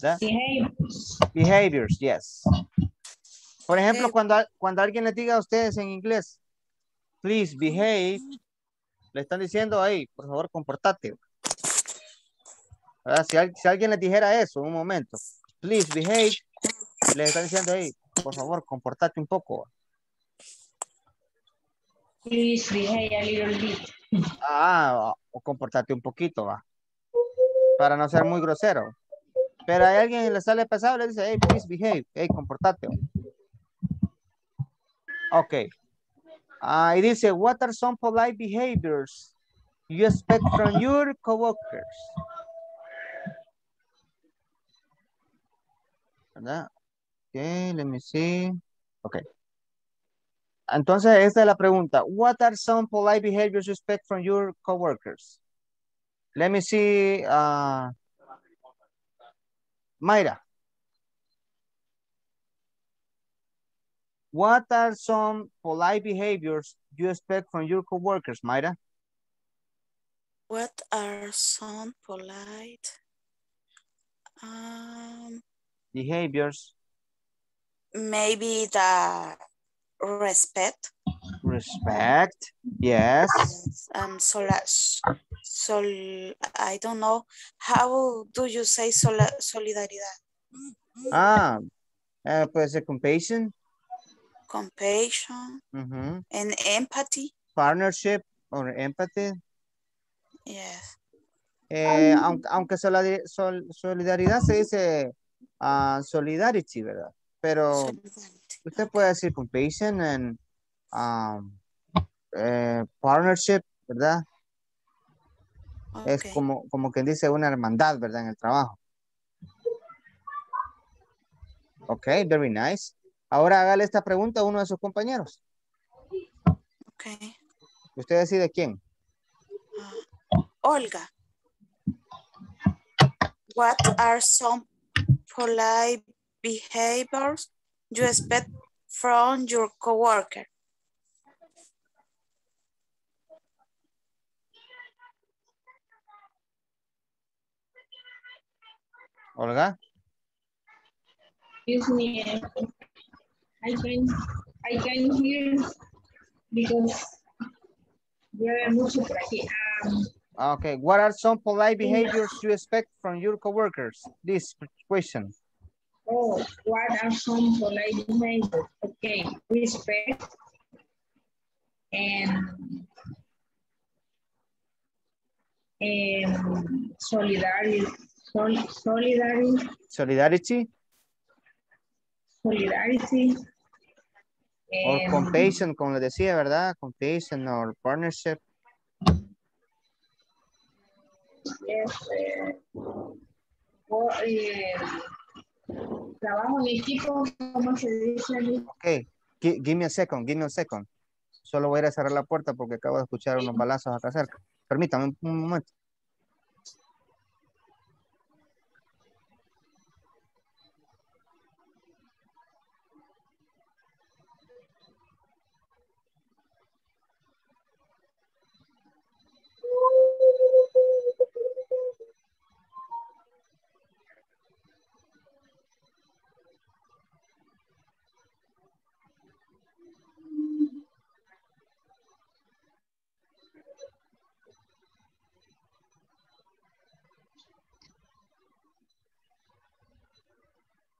¿verdad? Behaviors. Behaviors, yes. Por ejemplo, Behavior. cuando, cuando alguien les diga a ustedes en inglés, please behave, le están diciendo, ahí, por favor, comportate. Si, al- si alguien les dijera eso un momento, please behave, les están diciendo, ahí, por favor, comportate un poco. Please behave a little bit. Ah, o comportate un poquito, va. Para no ser muy grosero. Pero hay alguien le sale pesado y le dice, hey, please behave, hey, comportate. Ok. Ah, y dice, what are some polite behaviors you expect from your coworkers? ¿Verdad? Ok, let me see. Ok. Entonces, esta es la pregunta. What are some polite behaviors you expect from your coworkers? Let me see. Uh, Mayra. What are some polite behaviors you expect from your coworkers, Mayra? What are some polite um, Behaviors, maybe the respect. Respect, yes. and sol, sol I don't know. How do you say sol, solidaridad Ah, eh, puede ser compassion, compassion ujú, and empathy. Partnership or empathy. yes. Eh, aunque, aunque solidari- sol- solidaridad se dice ah, solidarity, ¿verdad? Pero usted puede decir compassion and um, eh, partnership, ¿verdad? Es como, como quien dice una hermandad, ¿verdad? En el trabajo. Ok, very nice. Ahora hágale esta pregunta a uno de sus compañeros. okay Usted decide quién. Olga what are some polite behaviors you expect from your coworker Olga. Excuse me. I can, I can hear because there are mucho por. Um, Okay, what are some polite behaviors you expect from your coworkers? This question. Oh, what are some polite behaviors? Okay, respect and and solidarity, sol, solidarity, Solidarity solidarity. or compassion, como les decía, ¿verdad? Compassion or partnership. Yes, eh, eh, trabajo en equipo, ¿cómo se dice? Okay, gi- give me a second, give me a second. Solo voy a ir a cerrar la puerta porque acabo de escuchar unos balazos acá cerca. Permítame un- un momento.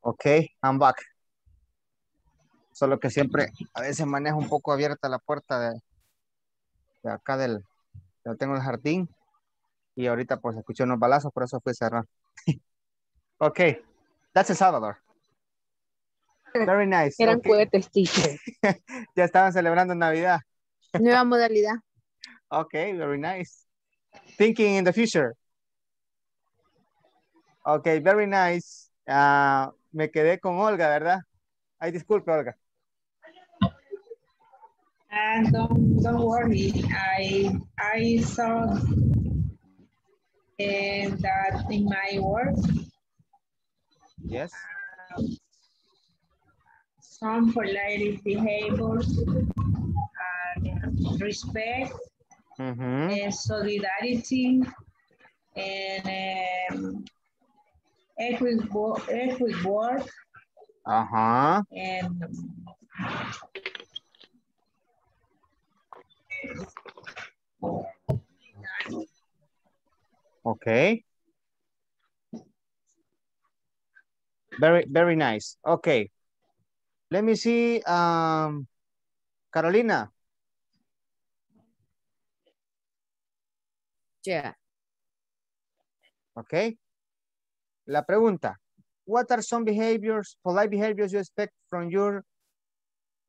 Ok, I'm back. Solo que siempre, a veces manejo un poco abierta la puerta de, de acá del, yo tengo el jardín y ahorita pues escuché unos balazos, por eso fui a cerrar. ok, that's El Salvador. Very nice. Eran ok. cohetes, teacher. ya estaban celebrando Navidad. Nueva modalidad. Okay, very nice. Thinking in the future. Okay, very nice. Ah, me quedé con Olga, ¿verdad? Ay, disculpe, Olga. And don't, don't worry, I, I saw eh, that in my work, Yes. some polite behaviors, and respect, Mhm. eh, solidarity, and um, equity, wo- equity work, Ajá. and Okay. Very, very nice. Okay. Let me see. Um, Carolina. Yeah. Okay. La pregunta. What are some behaviors, polite behaviors you expect from your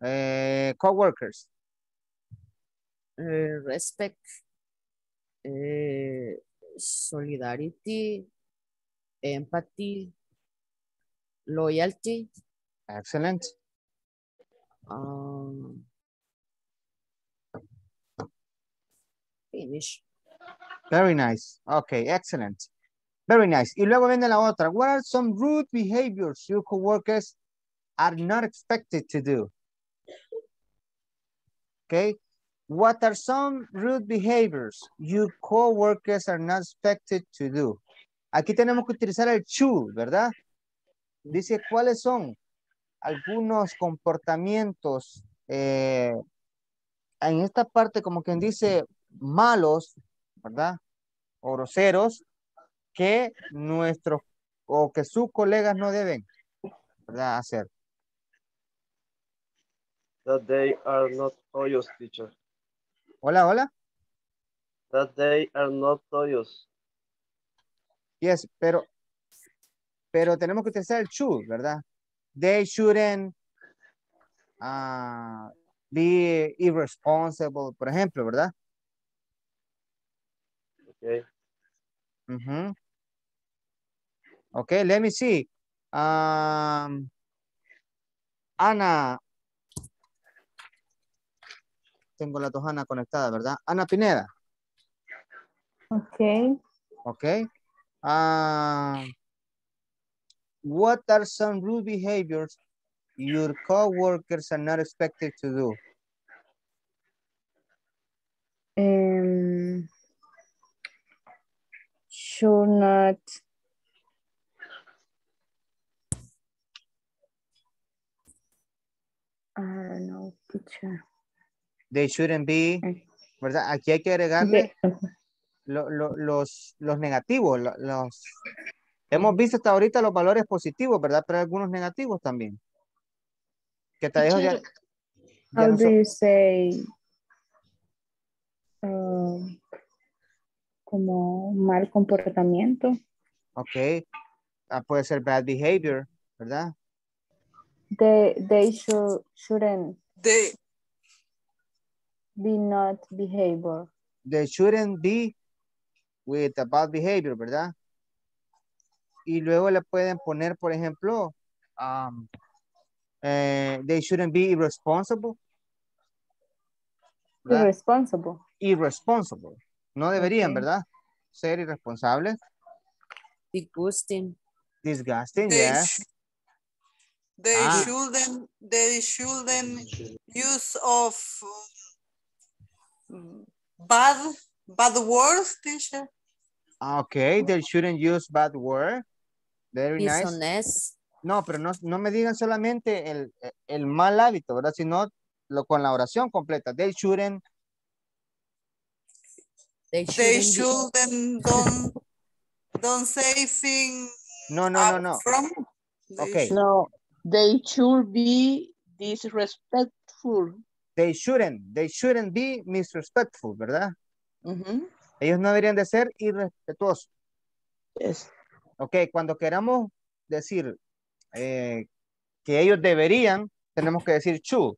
uh, co-workers? Eh, respect, eh, solidarity, empathy, loyalty. Excellent. Um, finish. Very nice. Okay, excellent. Very nice. Y luego viene la otra. What are some rude behaviors your coworkers are not expected to do? Okay. What are some rude behaviors your coworkers are not expected to do? Aquí tenemos que utilizar el should, ¿verdad? Dice cuáles son algunos comportamientos eh, en esta parte como quien dice malos, ¿verdad? O groseros que nuestros o que sus colegas no deben ¿verdad? hacer. That they are not toyos, teacher. Hola, hola. That they are not toyos. Yes, pero pero tenemos que utilizar el should, ¿verdad? They shouldn't ah, be irresponsible, por ejemplo, ¿verdad? Okay. Ujú. Okay, let me see. Um, Ana. Tengo la dos Ana conectada, ¿verdad? Ana Pineda. Okay. Okay. Ah, what are some rude behaviors your co-workers are not expected to do? Um, should not I don't know, teacher. They shouldn't be, ¿verdad? Aquí hay que agregarle lo- lo- los, los negativos, lo- los... Hemos visto hasta ahorita los valores positivos, ¿verdad? Pero hay algunos negativos también. Que te dejo ya... Ya How no do so- you say um, como mal comportamiento? Ok. Ah, puede ser bad behavior, ¿verdad? They they should shouldn't They be not behavior. They shouldn't be with a bad behavior, ¿verdad? Y luego le pueden poner, por ejemplo, um, eh, they shouldn't be irresponsible. ¿verdad? Irresponsible. Irresponsible. No deberían. ¿verdad? Ser irresponsables. Disgusting. Disgusting, yes. They Ah. shouldn't they shouldn't use of um, bad bad words, teacher. Okay, they shouldn't use bad word. Very nice. No, pero no, no me digan solamente el, el mal hábito, ¿verdad? Sino lo, con la oración completa. They shouldn't, They shouldn't don't don't say things no, no, no, no. from. Okay. No, they should be disrespectful. They shouldn't, they shouldn't be disrespectful, ¿verdad? Ujú. Ellos no deberían de ser irrespetuosos. Yes. Ok, cuando queramos decir eh, que ellos deberían, tenemos que decir should.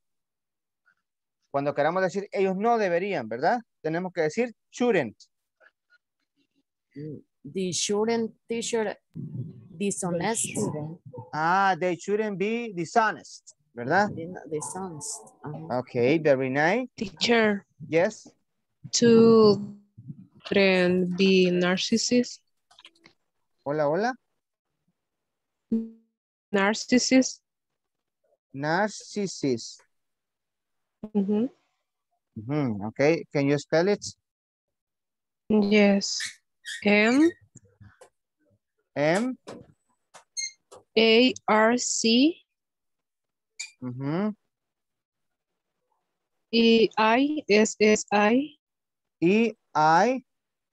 Cuando queramos decir ellos no deberían, ¿verdad? Tenemos que decir shouldn't. The shouldn't teacher dishonest. Ah, they shouldn't be dishonest, ¿verdad? Dishonest. Ajá. Okay, very nice. Teacher, Yes. to friend be narcissist. Hola, hola. Narcissist. Narcissist. Mm -hmm. Mm -hmm. Okay, can you spell it? Yes. M M. A R C mhm, E I S S I E I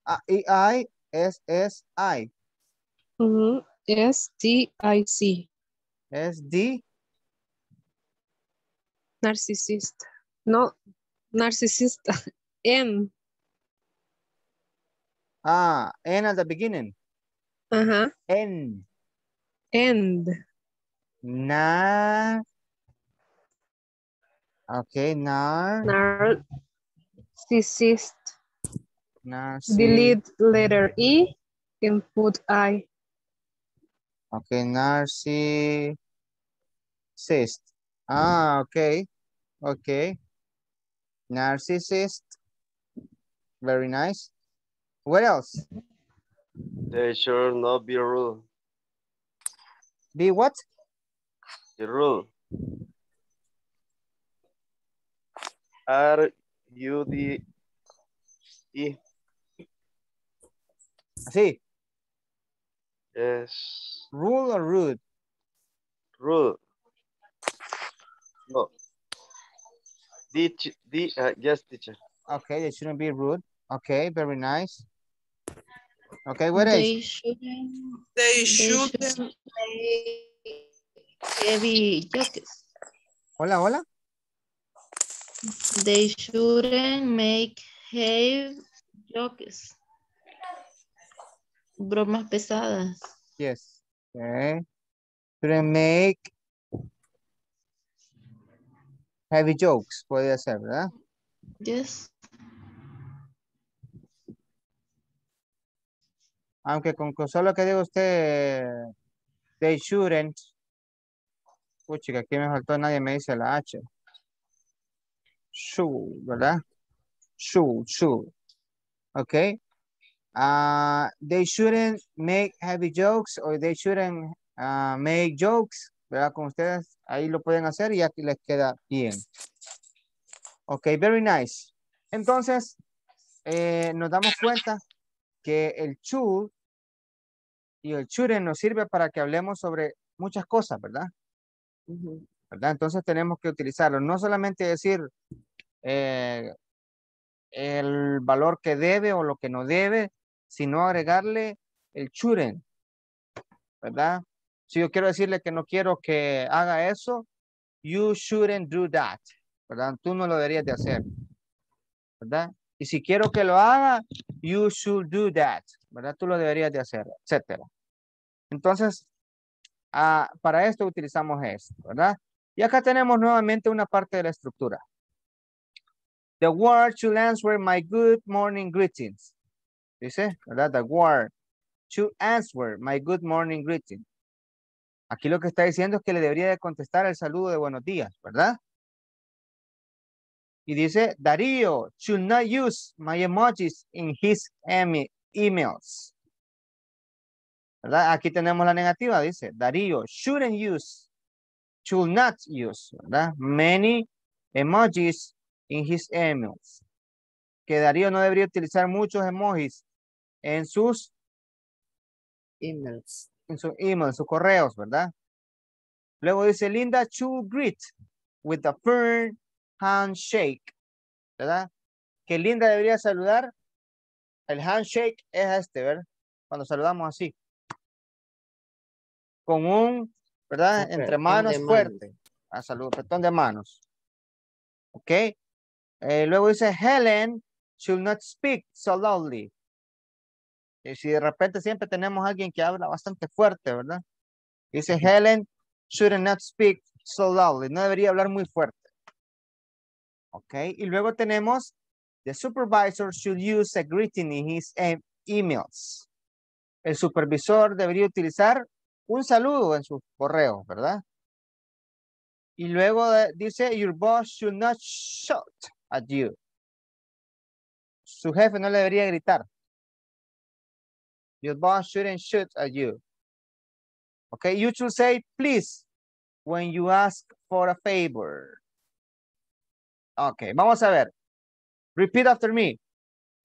ah, E I S S I mhm, S T I C. S D Narcissist. No, narcissist. M. ah N at the beginning. Uh-huh. N And. na Okay, nar Narcissist. narci- Delete letter E and put I. Okay, narcissist. Ah, okay. Okay. Narcissist. Very nice. What else? They should not be rude. Be what? Be rude. R U D E. Así. Yes. Rule or rude? Rule. No. D, D, uh, yes, teacher. Okay, it shouldn't be rude. Okay, very nice. Okay, what They shouldn't. They shouldn't shouldn't make heavy jokes. Hola, hola. They shouldn't make heavy jokes. Bromas pesadas. Yes. Okay. Shouldn't make heavy jokes. Puede ser, ¿verdad? Yes. Aunque con solo que diga usted, they shouldn't. Pucha, que aquí me faltó, nadie me dice la H. Should, ¿verdad? Should, should. Okay. Uh, they shouldn't make heavy jokes or they shouldn't uh, make jokes, ¿verdad? Con ustedes ahí lo pueden hacer y aquí les queda bien. Ok, very nice. Entonces, eh, nos damos cuenta que el should y el shouldn't nos sirve para que hablemos sobre muchas cosas, ¿verdad? Ujú. ¿verdad? Entonces tenemos que utilizarlo. No solamente decir eh, el valor que debe o lo que no debe, sino agregarle el shouldn't, ¿verdad? Si yo quiero decirle que no quiero que haga eso, you shouldn't do that, ¿verdad? Tú no lo deberías de hacer, ¿verdad? Y si quiero que lo haga, you should do that, ¿verdad? Tú lo deberías de hacer, etcétera. Entonces, ah, para esto utilizamos esto, ¿verdad? Y acá tenemos nuevamente una parte de la estructura. The word should answer my good morning greetings. Dice, ¿verdad? The word should answer my good morning greeting. Aquí lo que está diciendo es que le debería de contestar el saludo de buenos días, ¿verdad? Y dice, Darío should not use my emojis in his emi- emails. ¿Verdad? Aquí tenemos la negativa, dice, Darío shouldn't use, should not use, ¿verdad? Many emojis in his emails. Que Darío no debería utilizar muchos emojis en sus Emails. en su email, en sus correos, ¿verdad? Luego dice Linda should greet with a firm handshake, ¿verdad? Que Linda debería saludar. El handshake es este, ¿verdad? Cuando saludamos así. Con un, ¿verdad? Entre manos fuerte. A salud, apretón de manos. ¿Ok? Eh, luego dice Helen should not speak so loudly. Y si de repente siempre tenemos a alguien que habla bastante fuerte, ¿verdad? Dice Helen should not speak so loudly. No debería hablar muy fuerte. Ok. Y luego tenemos the supervisor should use a greeting in his em- emails. El supervisor debería utilizar un saludo en sus correos, ¿verdad? Y luego eh, dice your boss should not shout at you. Su jefe no le debería gritar. Your boss shouldn't shoot at you. Okay, you should say please when you ask for a favor. Okay, vamos a ver. Repeat after me.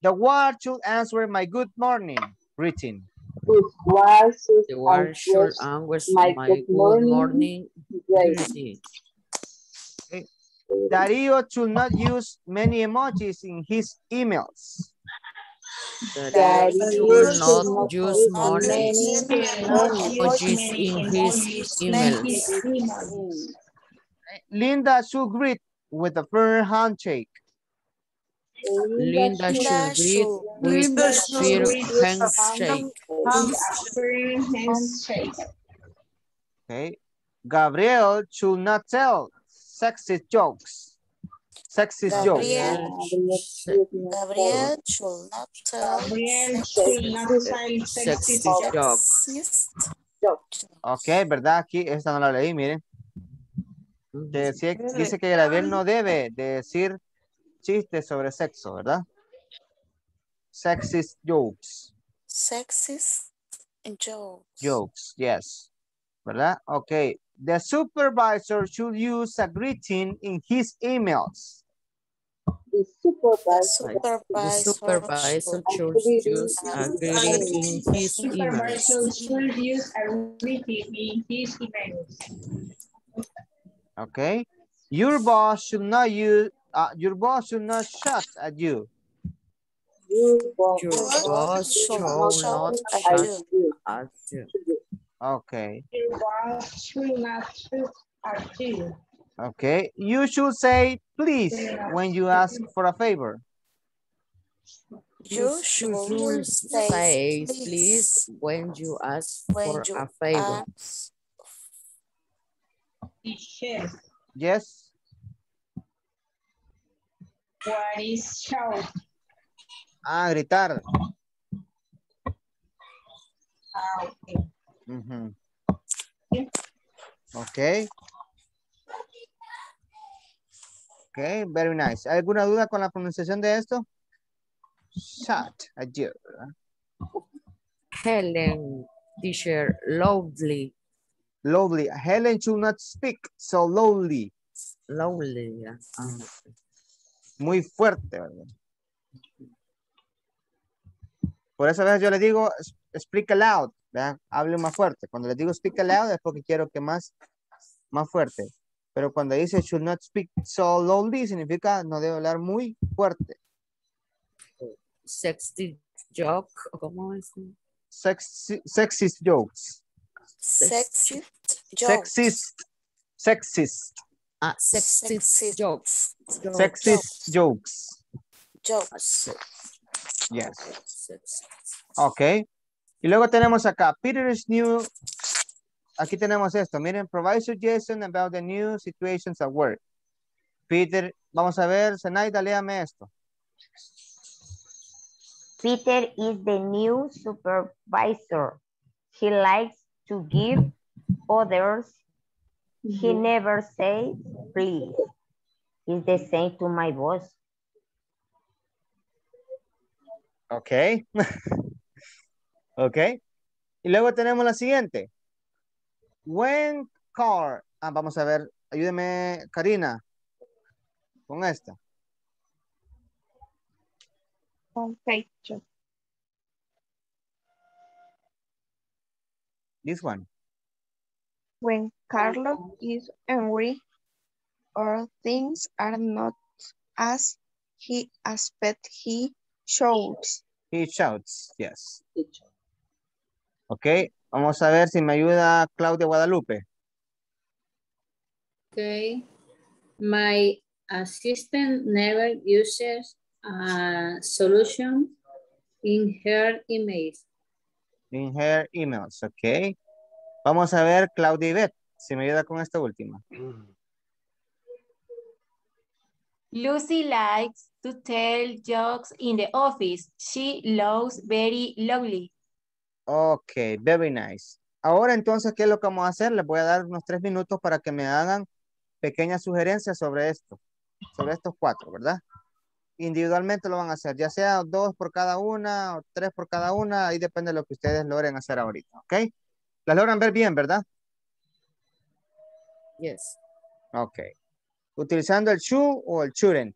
The ward should answer my good morning greeting. The word should answer my, good morning. greeting. Okay. Darío should not use many emojis in his emails. That he should not use morning emojis in his emails. Linda should greet with a firm handshake. Linda should greet with a firm handshake. Okay. Gabriel should not tell sexist jokes. Sexist jokes. Gabriel, should not tell Gabriel should not tell Sexist jokes. Ok, ¿verdad? Aquí, esta no la leí, miren. Decía- dice que Gabriel no debe de decir chistes sobre sexo, ¿verdad? Sexist jokes. Sexist jokes. Jokes, yes. ¿Verdad? Ok. The supervisor should use a greeting in his emails. The supervisor, The supervisor should use a greeting in his emails. Supervisor should use a greeting in his emails. Okay. Your boss should not use, uh, your boss should not shout at you. your boss Your boss should not shout at you. Okay. Your boss should not shoot at you. Okay. You should say please when you ask for a favor. You should should say say please please when you ask when for you a favor. ask. Yes. Yes. What is shout? Ah, gritar. Ah, okay. Ujú. Okay. Okay, very nice. ¿Alguna duda con la pronunciación de esto? You. ¿verdad? Helen, teacher, loudly, Lovely. Helen should not speak so loudly. loudly. yeah. Ah, Muy fuerte, ¿verdad? Por eso a veces yo le digo, "S- speak aloud, ¿verdad? Hable más fuerte. Cuando les digo speak aloud es porque quiero que más, más fuerte. Pero cuando dice should not speak so loudly, significa no debe hablar muy fuerte. Sexy joke, ¿o ¿cómo es? Sexi- sexist jokes. Sexist jokes. Sexist. Sexist. Ah, sexist jokes. Jokes. Sexist jokes. Jokes. Yes. Ok. Y luego tenemos acá, Peter's new, aquí tenemos esto, miren, provide suggestion about the new situations at work. Peter, vamos a ver, Zenaida, léame esto. Peter is the new supervisor. He likes to give others. He never says please. It's the same to my boss. Ok. ok. Y luego tenemos la siguiente. When car, ah, vamos a ver, ayúdeme, Karina, con esta. Two. This one. When Carlos is angry or things are not as he expect he shouts. He shouts, yes. Ok, vamos a ver si me ayuda Claudia Guadalupe. Okay. My assistant never uses a solution in her emails. In her emails, ok. Vamos a ver Claudia Ivette, si me ayuda con esta última. Lucy likes to tell jokes in the office. She loves very lovely. Ok, very nice. Ahora entonces, ¿qué es lo que vamos a hacer? Les voy a dar unos tres minutos para que me hagan pequeñas sugerencias sobre esto, sobre estos cuatro, ¿verdad? Individualmente lo van a hacer, ya sea dos por cada una o tres por cada una, ahí depende de lo que ustedes logren hacer ahorita, ¿ok? Las logran ver bien, ¿verdad? Yes. Ok. Utilizando el should o el shouldn't.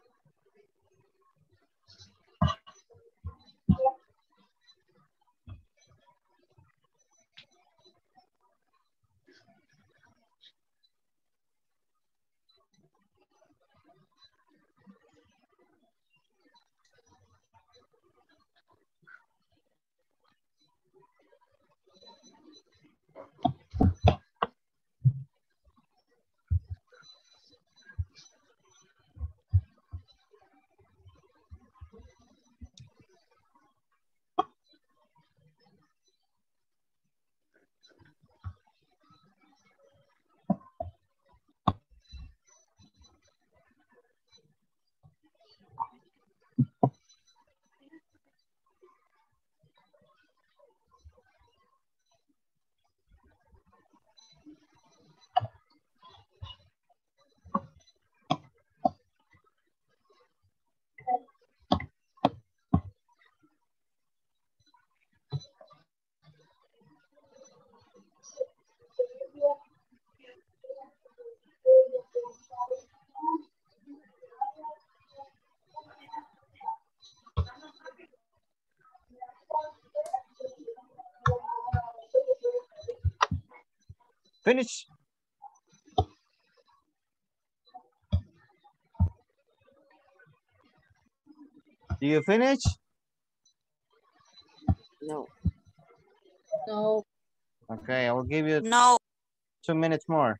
Finish. Do you finish? No. No. Okay, I will give you No. two minutes more.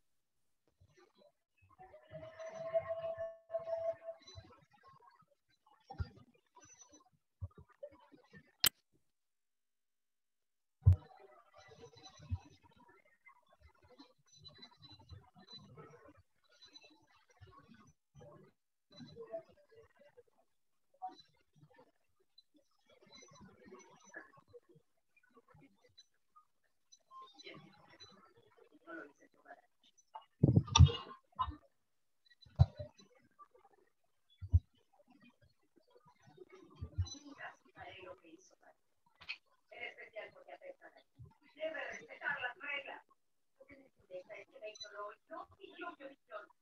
debe respetar las reglas. Entonces, desde ese 28, yo, yo, yo,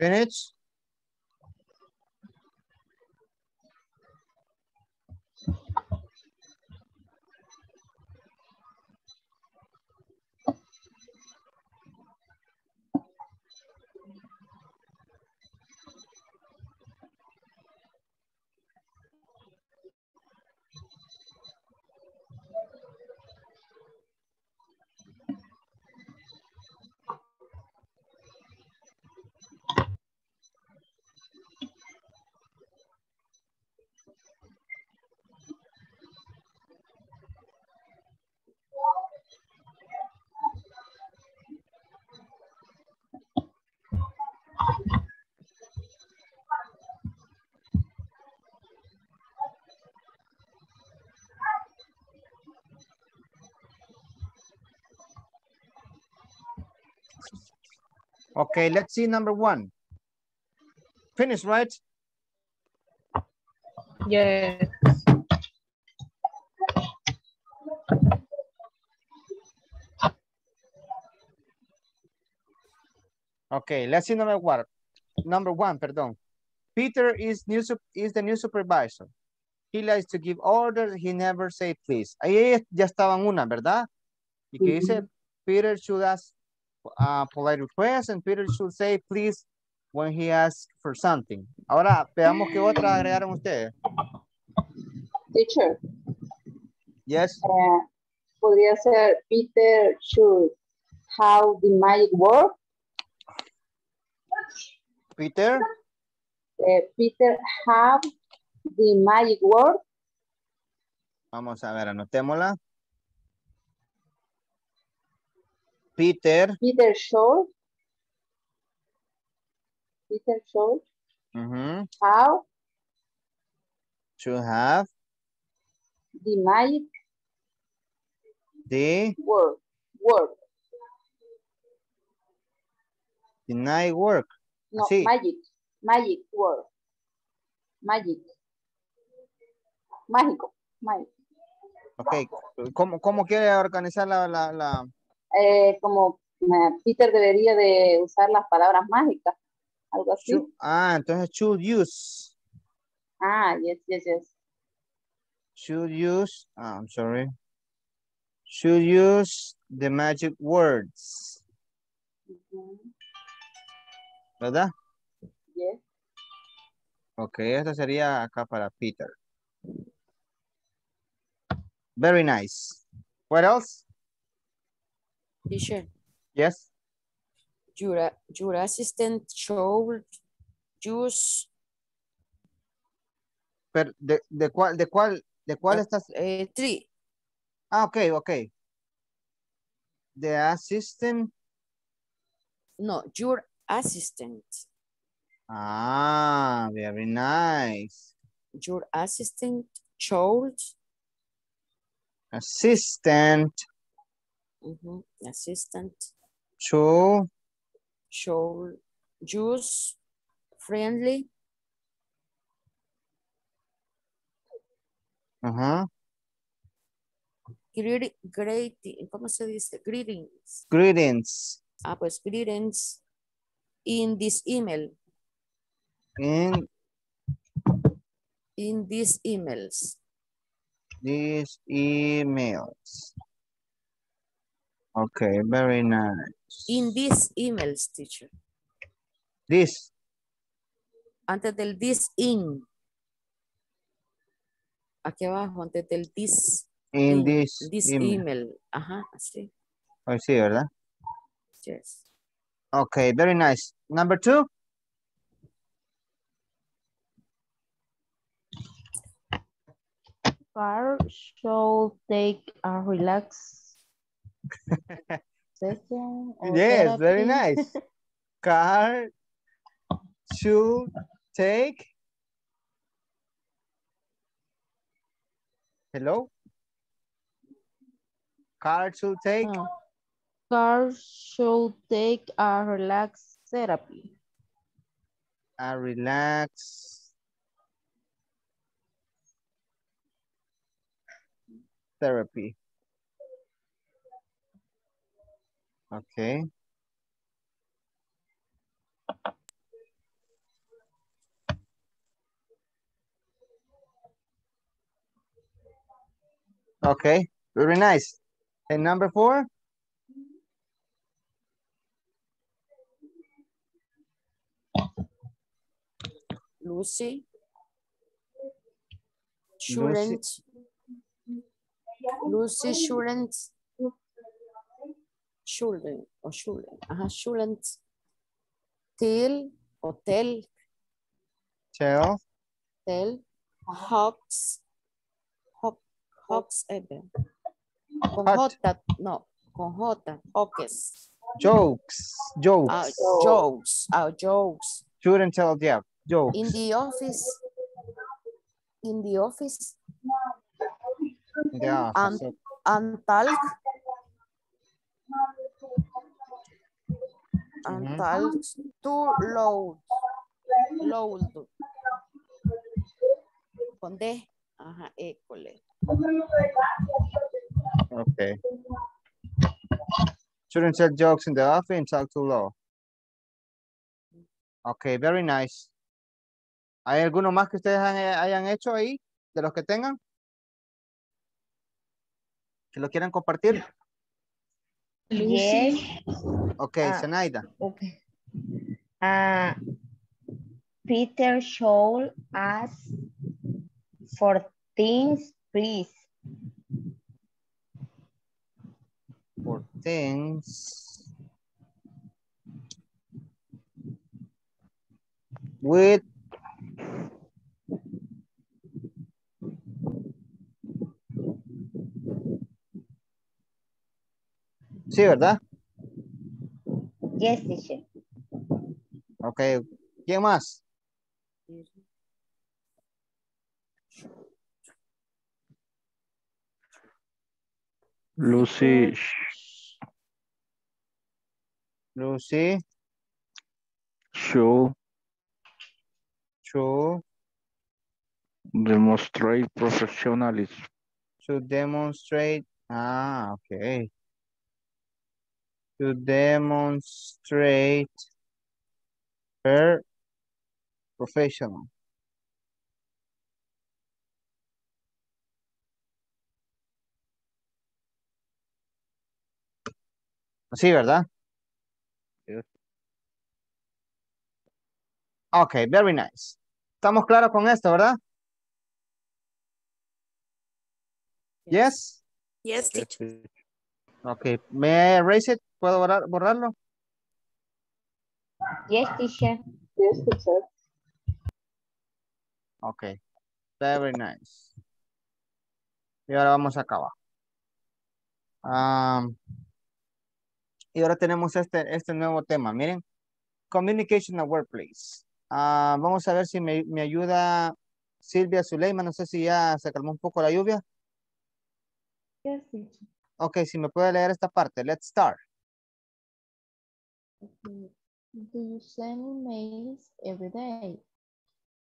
minutes. Okay, let's see number one. Finish, right? Yes. Okay, let's see number one. Number one, perdón. Peter is new is the new supervisor. He likes to give orders. He never say please. Ahí ya estaban una, ¿verdad? Y que dice, Peter should ask a polite request and Peter should say please when he asks for something. Ahora, veamos qué otra agregaron ustedes. Teacher, Yes. eh, podría ser Peter should how the magic work. Peter, Eh, Peter have the magic word. vamos a ver, anotémosla. Peter, Peter should. Peter should ujú, how should have the magic the word. Word. the night work. No, Así. magic. Magic word. Magic. Mágico. Magic. Ok, ¿cómo, cómo quiere organizar la, la, la- Eh, como eh, Peter debería de usar las palabras mágicas, algo así. Should- ah, entonces should use. Ah, yes, yes, yes. Should use, ah, I'm sorry. Should use the magic words. ¿Verdad? Yes. Ok, esto sería acá para Peter. Very nice. What else? Teacher, Yes. your, your assistant should use Pero de, de cuál, de cuál, de cuál uh, estás? eh, three. Ah, ok, ok. The assistant. No, your assistant. Ah, very nice. Your assistant should Assistant mhm, assistant Show. Show. use friendly ajá, greet, greeting, ¿cómo se dice? Greetings. greetings Ah, pues greetings in this email, in in these emails. these emails. Okay, very nice. In these emails, teacher. This, Antes del this in. Aquí abajo, antes del this. in this This email. email. Ajá, así. Oh, sí, ¿verdad? Yes. Okay, very nice. Number two. Car should take a relax session. Yes, very nice. Car should take. Hello? Car should take. Ah. Car should take a relax therapy. a relax therapy. Okay. Okay, very nice. And number four? Lucy. Shouldn't. Lucy shouldn't. Shouldn't or shouldn't. Ajá, shouldn't. Tell or tell, Tell. tell. Hawks. Hawk, hawks ever. Con Hot. J, no, con J. Hawks. Jokes. Jokes. Ah, jokes. Ah, jokes. Shouldn't tell yeah. Jokes. In the office. In the office. Yeah. And, and talk. And Mhm. talk too loud. Loud. Con D. Ajá, école. Okay. Shouldn't tell jokes in the office and talk too low. Okay, very nice. ¿Hay alguno más que ustedes han- hayan hecho ahí? De los que tengan. Que lo quieran compartir. Yes. Okay, Ah. Zenaida. Okay. Uh, Peter should ask for things, please. For things. With. Sí, ¿verdad? Yes, teacher. Ok. ¿Quién más? Lucy Lucy. should Should demonstrate professionalism. To demonstrate. Ah, okay. To demonstrate her professional. Sí, ¿verdad? Yes. Okay, very nice. ¿Estamos claros con esto, verdad? Yes? Yes, Yes, teacher. Okay, may I erase it? ¿Puedo borrar- borrarlo? Yes, teacher. Yes, teacher. Okay, very nice. Y ahora vamos a acabar. Am, y ahora tenemos este, este nuevo tema. Miren, communication at workplace. Ah, vamos a ver si me, me ayuda Silvia Zuleima. No sé si ya se calmó un poco la lluvia. Yes, teacher. Ok, si me puede leer esta parte. Let's start. Okay. Do you send emails every day?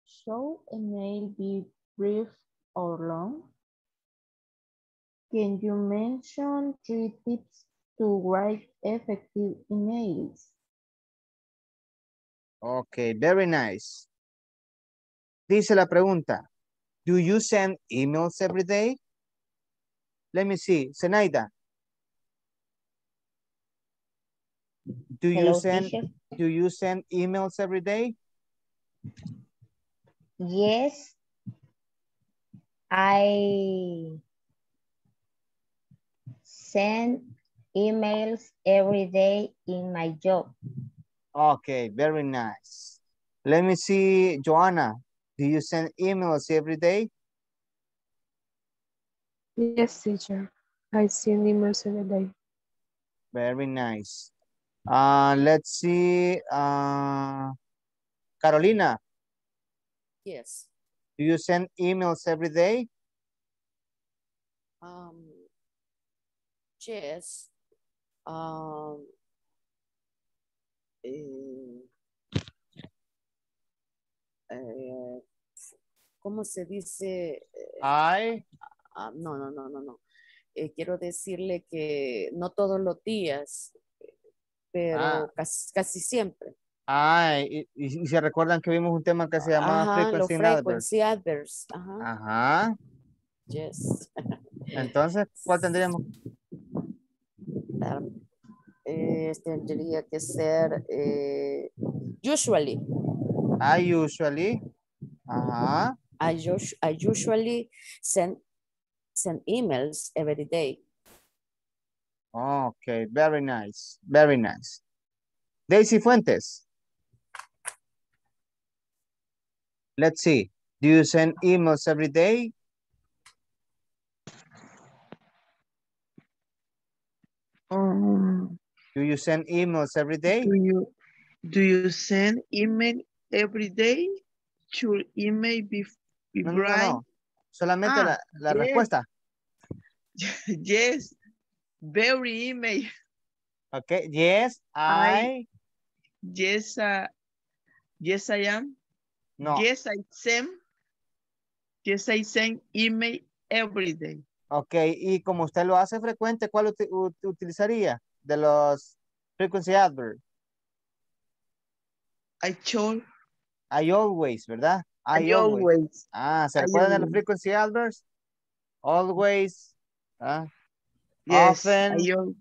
Should a mail be brief or long? Can you mention three tips to write effective emails? Ok, very nice. Dice la pregunta. Do you send emails every day? Let me see. Zenaida. Do you Hello, send teacher. do you send emails every day? Yes. I send emails every day in my job. Okay, very nice. Let me see, Joanna. Do you send emails every day? Yes, teacher. I send emails every day. Very nice. Uh, let's see. Uh, Carolina, Yes. do you send emails every day? Um, yes. Um, eh, eh, ¿cómo se dice? I. Ah, no, no, no, no, no. Eh, quiero decirle que no todos los días, pero Ah. casi, casi siempre. Ah, y, y- y se recuerdan que vimos un tema que se llamaba Ajá, frequency adverbs. Ajá. Ajá. Yes. Entonces, ¿cuál tendríamos? Eh, tendría que ser eh, usually. I usually. Ajá. I, us- I usually send send emails every day. Okay, very nice. Very nice. Daisy Fuentes. Let's see. Do you send emails every day? Um, Do you send emails every day? do you do you send email every day? Should email be, be No, no, no. Solamente Ah, la, la yes. respuesta. yes, very email. Okay, yes, I. Yes, uh, yes, I am. No. Yes, I send. Yes, I send email every day. Ok, y como usted lo hace frecuente, ¿cuál uti- ut- utilizaría de los frequency adverbs? I told. I always, ¿verdad? I always. Ah, ¿se I recuerdan de los frequency adverbs? Always. ah, Yes, Often. I al-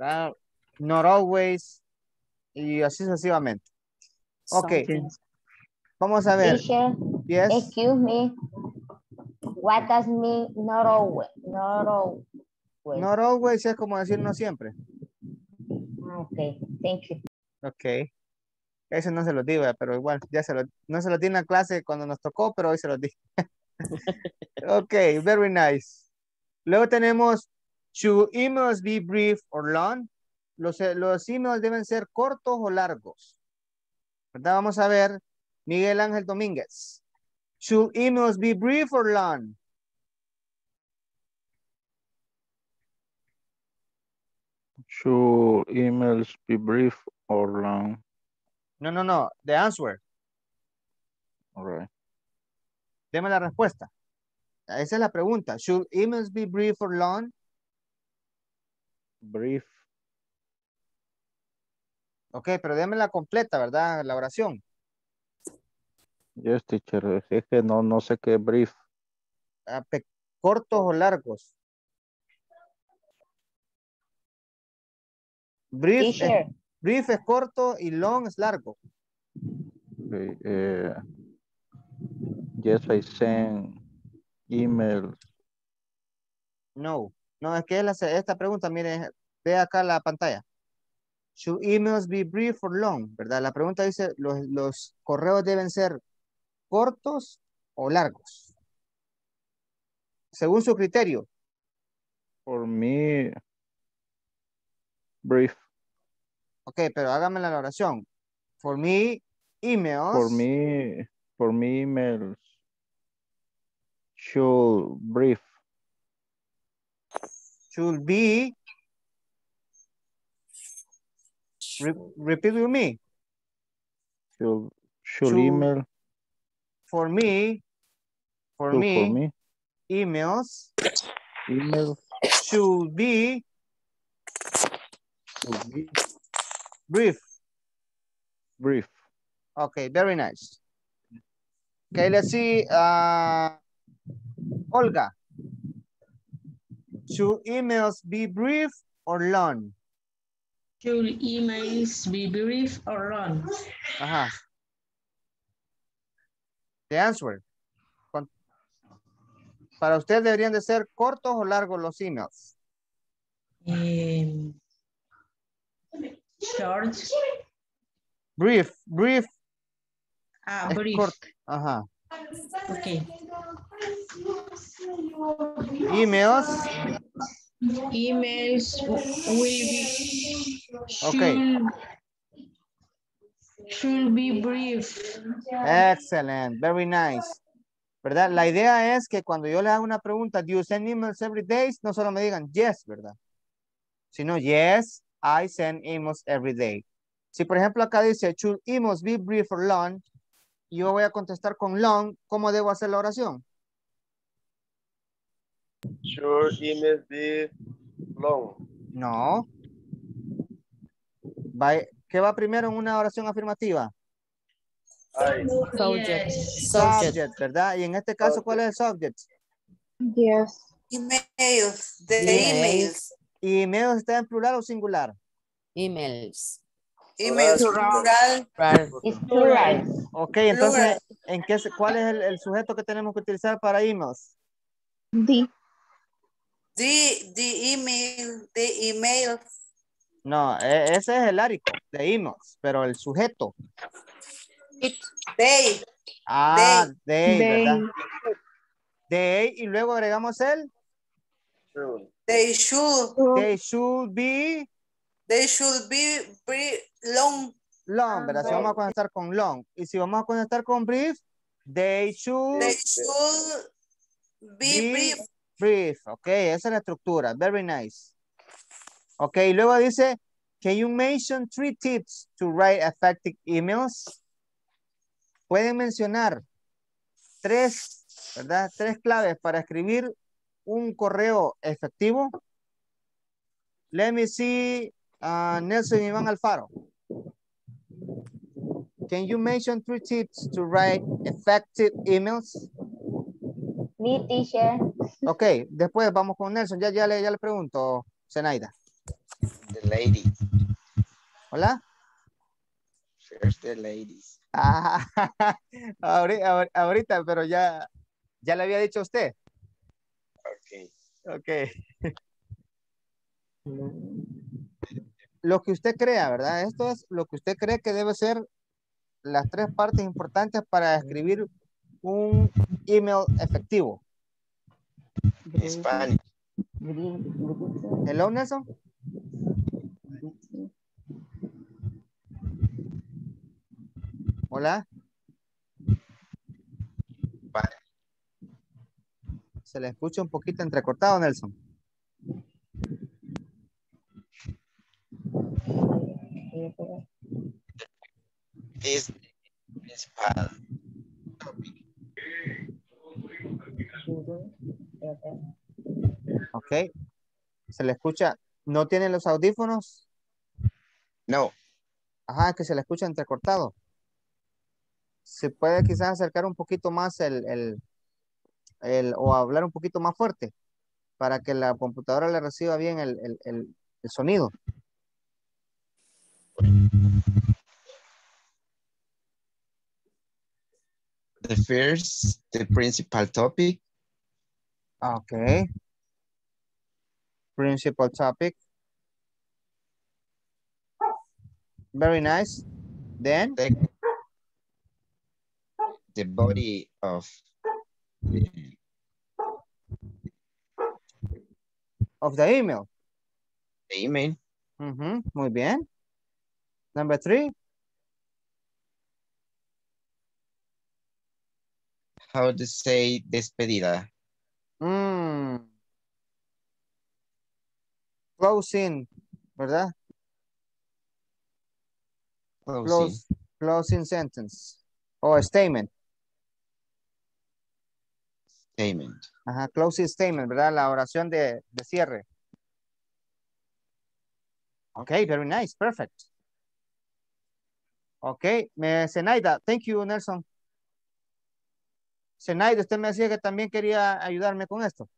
ah, Not always. Y así sucesivamente. Ok. Yes. Vamos a ver. Teacher, Yes. excuse me. What does mean not always? Not always. Not always es como decir no siempre. Okay, thank you. Ok. Eso no se lo digo, pero igual, ya se lo, no se lo di en la clase cuando nos tocó, pero hoy se lo di. ok, very nice. Luego tenemos, should emails be brief or long? Los, los emails deben ser cortos o largos. ¿Verdad? Vamos a ver, Miguel Ángel Domínguez. Should emails be brief or long? Should emails be brief or long? No, no, no, the answer. All right. Deme la respuesta. Esa es la pregunta. Should emails be brief or long? Brief. Ok, pero déme la completa, ¿verdad? La oración. Yes, teacher. Es que no, no sé qué brief. ¿Cortos o largos? Brief es, brief es corto y long es largo. Okay, eh, yes, I send email. No, no, es que es la- esta pregunta, mire, ve acá la pantalla. Should emails be brief or long? ¿Verdad? La pregunta dice, ¿los, los correos deben ser cortos o largos? Según su criterio. For me, brief. Ok, pero hágame la oración. For me, emails. For me, for me, emails should brief. Should be re- repeat with me. Should, should Should- email. for me for me, for me. emails email. should be should be. brief. Brief. okay very nice. Okay let's see uh olga should emails be brief or long Should emails be brief or long? Ajá. The answer. Para usted deberían de ser cortos o largos los emails. Em, short. Brief, brief. Ah, brief. corto. Ajá. Okay. Emails. Emails will be. Okay. Should, should be brief. Excellent. Very nice. ¿Verdad? La idea es que cuando yo le haga una pregunta, do you send emails every day? No solo me digan yes, ¿verdad? Sino yes, I send emails every day. Si por ejemplo acá dice, should emails be brief or long? Yo voy a contestar con long. ¿Cómo debo hacer la oración? Should emails be long? No. Va- ¿Qué va primero en una oración afirmativa? I. Subject. Yes. Subject. ¿verdad? Y en este caso, ¿cuál es el subject? Yes. Emails, the Yes. emails. ¿Y emails está en plural o singular? Emails. Emails, plural. Plural. Plural. Ok, entonces, ¿en qué, ¿cuál es el, el sujeto que tenemos que utilizar para emails? The. The, the email, the email. No, e- ese es el árico de emails, pero el sujeto. They, Ah, they, They. ¿verdad? They, y luego agregamos el Should. they should, they should be they should be very long. long, ¿verdad? Si vamos a contestar con long. Y si vamos a contestar con brief, they should They should be be brief. Brief. Ok, esa es la estructura. Very nice. Ok, luego dice, can you mention three tips to write effective emails? Pueden mencionar tres, ¿verdad? Tres claves para escribir un correo efectivo. Let me see, uh, Nelson Iván Alfaro. Can you mention three tips to write effective emails? Teacher. Ok, después vamos con Nelson. Ya, ya, le, ya le pregunto, Zenaida. The lady. Hola. First the ladies. Ah, ahorita, ahorita, pero ya, ya le había dicho a usted. Okay. Ok. Lo que usted crea, ¿verdad? Esto es lo que usted cree que debe ser las tres partes importantes para escribir un email efectivo. In Spanish. Hello, Nelson. Hola. Se le escucha un poquito entrecortado, Nelson. Ok. ¿Se le escucha? ¿No tienen los audífonos? No. Ajá, que se le escucha entrecortado. Se puede quizás acercar un poquito más el, el, el- o hablar un poquito más fuerte para que la computadora le reciba bien el- el sonido. The first, the principal topic. Okay. Principal topic. Very nice. Then The body of of the email. the email. Ujú, Muy bien. Number three. How to say despedida. Mm. Closing, ¿verdad? Closing. Close, closing sentence. O statement. Statement. Ajá, closing statement, ¿verdad? La oración de, de cierre. Okay, very nice, perfect. Okay, me, Zenaida, thank you, Nelson. Zenaida, usted me decía que también quería ayudarme con esto.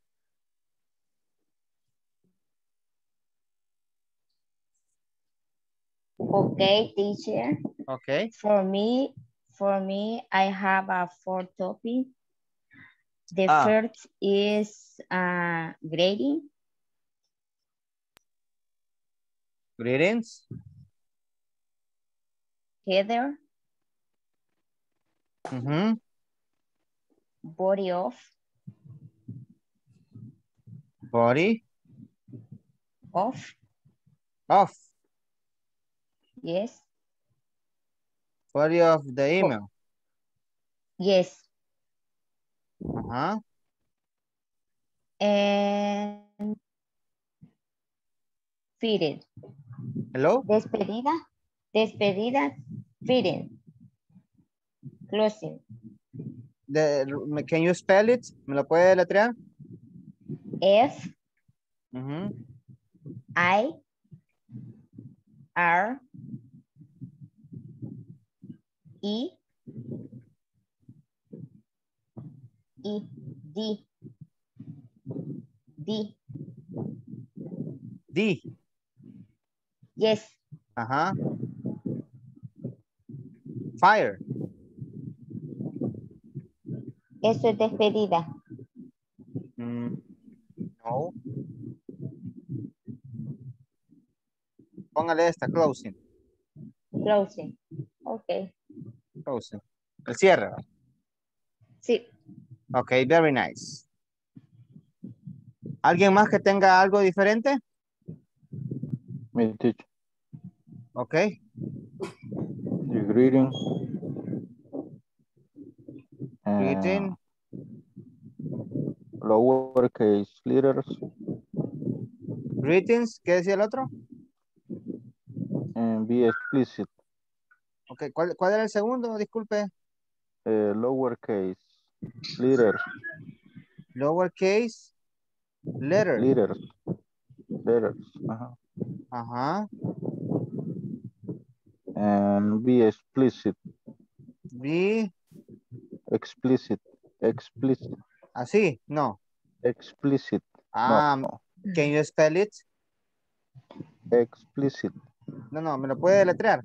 Okay, teacher. Okay. For me, for me, I have a four topic. The Ah. first is uh, grading. Greetings. Heather, Ujú. Body of, Body of, off. yes, Body of the email. yes, Ajá. and fitted. Hello? Despedida, despedida, fitting. Closing. The, can you spell it? ¿Me lo puede deletrear? F Ujú. I R E E D D D. yes Ajá. Fire. Eso es despedida Mm, no. Póngale esta, closing. closing okay Closing. El cierre. sí Ok, very nice. ¿Alguien más que tenga algo diferente? Me teacher, Ok. the greeting. Greeting. lowercase letters Greetings. ¿Qué decía el otro? and be explicit. Ok, ¿cuál, cuál era el segundo? Disculpe. Eh, lowercase letters, Lowercase letter. letters, letters. Ajá. Ajá. And be explicit, Be explicit, explicit, así. No. explicit. Ah, no, can you spell it? explicit. No, no, ¿me lo puede deletrear?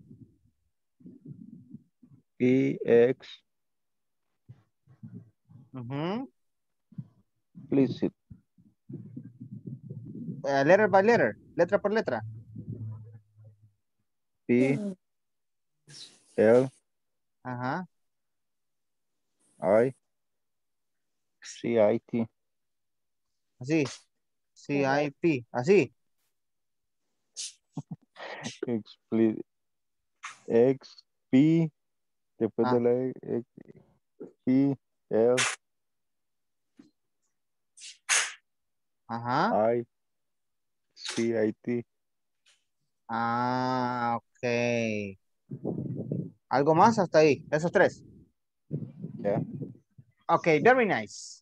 E X Ujú. explicit. Eh, letter by letter. Letra por letra. P L Ajá. I C I T. Así. C-I-P. Así. Explicit. X P después Ah. de la E, X, P L Ajá. I C I T. Ah, ok. ¿Algo más hasta ahí? Esos tres. Yeah. Ok, very nice.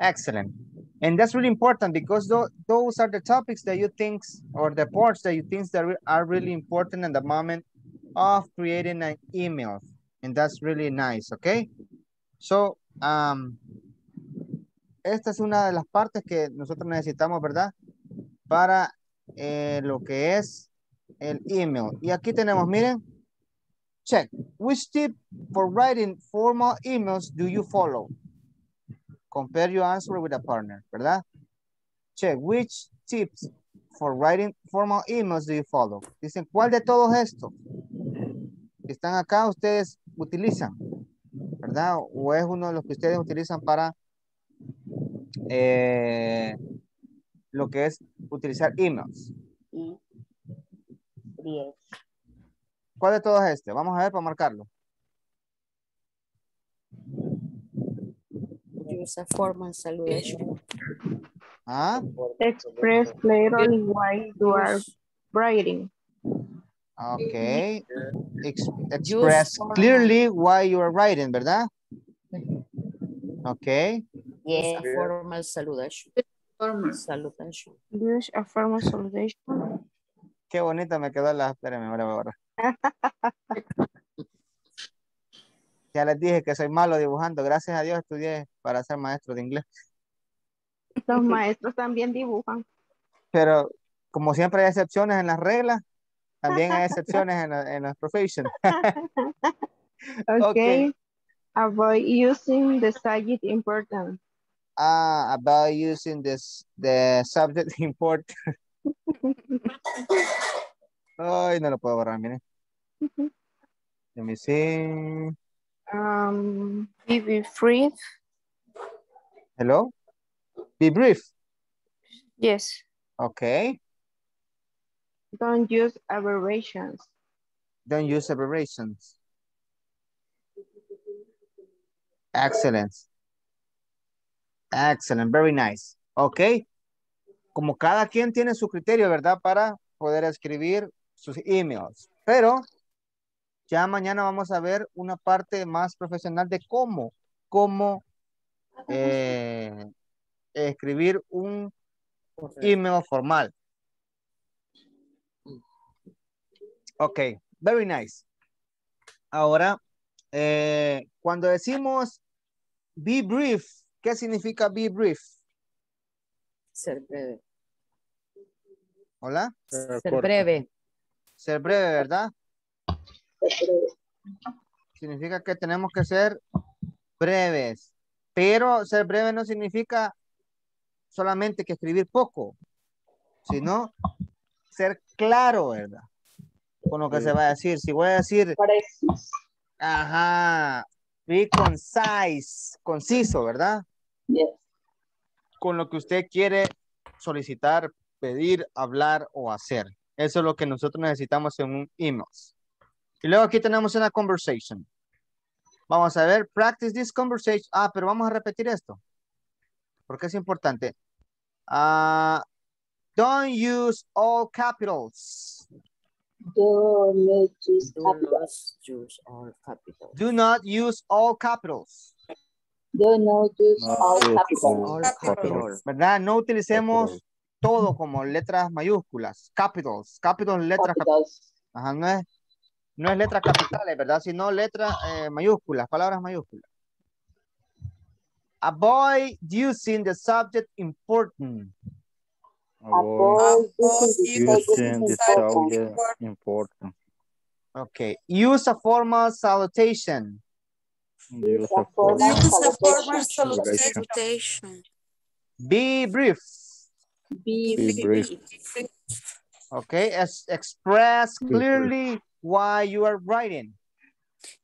Excellent. And that's really important because tho- those are the topics that you think or the parts that you think that re- are really important in the moment of creating an email. And that's really nice, okay? So, um, esta es una de las partes que nosotros necesitamos, ¿verdad? Para eh, lo que es el email. Y aquí tenemos, miren, check. Which tip for writing formal emails do you follow? Compare your answer with a partner, ¿verdad? Check. Which tips for writing formal emails do you follow? Dicen, ¿cuál de todos estos que están acá ustedes utilizan? ¿Verdad? O es uno de los que ustedes utilizan para eh, lo que es utilizar emails. ¿Cuál de todos este? Vamos a ver para marcarlo. Use a formal salutation. ¿Ah? Express clearly why you are writing. Ok. Ex- express clearly why you are writing, ¿verdad? Ok. Use a formal salutation. Salutation. Use a formal salutation. Qué bonita me quedó la... Espérenme, ahora voy a borrar. Ya les dije que soy malo dibujando. Gracias a Dios estudié para ser maestro de inglés. Los maestros también dibujan. Pero como siempre hay excepciones en las reglas, también hay excepciones en, en las professions. Okay. Avoid using the subject important. Ah, about using this the subject import. Ay, no lo puedo borrar, miren. Let me see. Um, be free. Hello? Be brief. Yes. Okay. Don't use abbreviations. Don't use abbreviations. Excellent. Excellent. Very nice. Okay. Como cada quien tiene su criterio, ¿verdad? Para poder escribir sus emails. Pero ya mañana vamos a ver una parte más profesional de cómo, cómo eh, escribir un email formal. Ok, very nice. Ahora, eh, cuando decimos be brief, ¿qué significa be brief? Ser breve. Hola. Ser breve. Ser breve, ¿verdad? Significa que tenemos que ser breves. Pero ser breve no significa solamente que escribir poco, sino ser claro, ¿verdad? Con lo que se va a decir. Si voy a decir, ajá, be concise, conciso, ¿verdad? Con lo que usted quiere solicitar, pedir, hablar o hacer. Eso es lo que nosotros necesitamos en un email. Y luego aquí tenemos una conversation. Vamos a ver, practice this conversation. Ah, pero vamos a repetir esto. Porque es importante. Ah, don't use all capitals. Do not use Do not capitals. use all capitals. Do not use all capitals. Do not use No all capitals. all All capitals. ¿Verdad? No utilicemos todo como letras mayúsculas. Capitals. Capitals, letras. cap- Capitals. Ajá, no es, no es letras capitales, ¿verdad? Sino letras eh, mayúsculas, palabras mayúsculas. Avoid using the subject important. Avoid Avoid using the subject important. Okay. Use a formal salutation. Use a formal formal Use a formal salutation. salutation. Be brief. Be Be brief. Okay. As express Be brief. clearly why you are writing.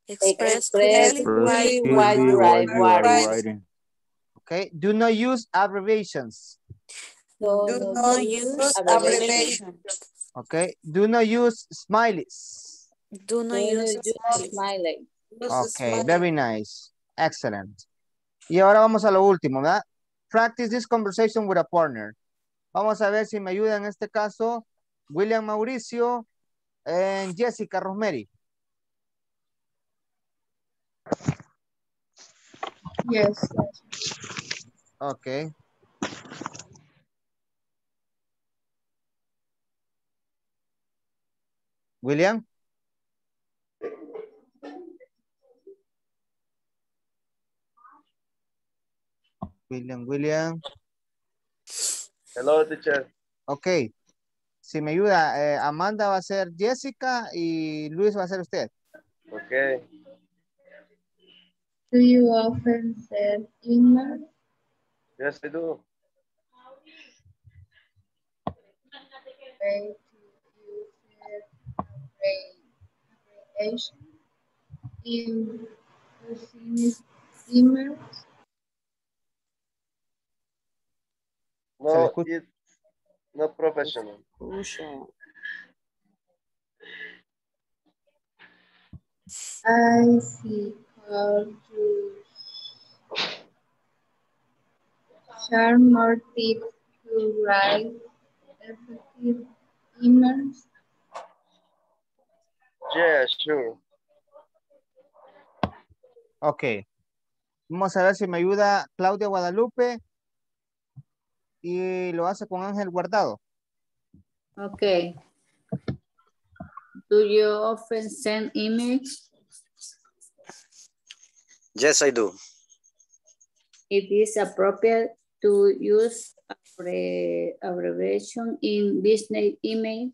Express Express why why you are writing. Okay. Do not use abbreviations. Do do not not use abbreviations. Okay. Do not use smileys. Do not Do use use smiley. smiley. Use Okay. Very nice. Excellent. Y ahora vamos a lo último, ¿verdad? Practice this conversation with a partner. Vamos a ver si me ayuda en este caso William Mauricio y Jessica Rosemary. Yes. Okay. William? William, William. Hello, teacher. Ok. Si me ayuda, eh, Amanda va a ser Jessica y Luis va a ser usted. Okay. Do you often send email? Yes, I do. Do you send in business emails? No, it's not professional. Crucial. I see. How to share more tips to write effective emails? Yeah, sure. Ok. Vamos a ver si me ayuda Claudia Guadalupe y lo hace con Ángel Guardado. Okay. Do you often send emails? Yes, I do. It is appropriate to use abbre- abbreviation in business email.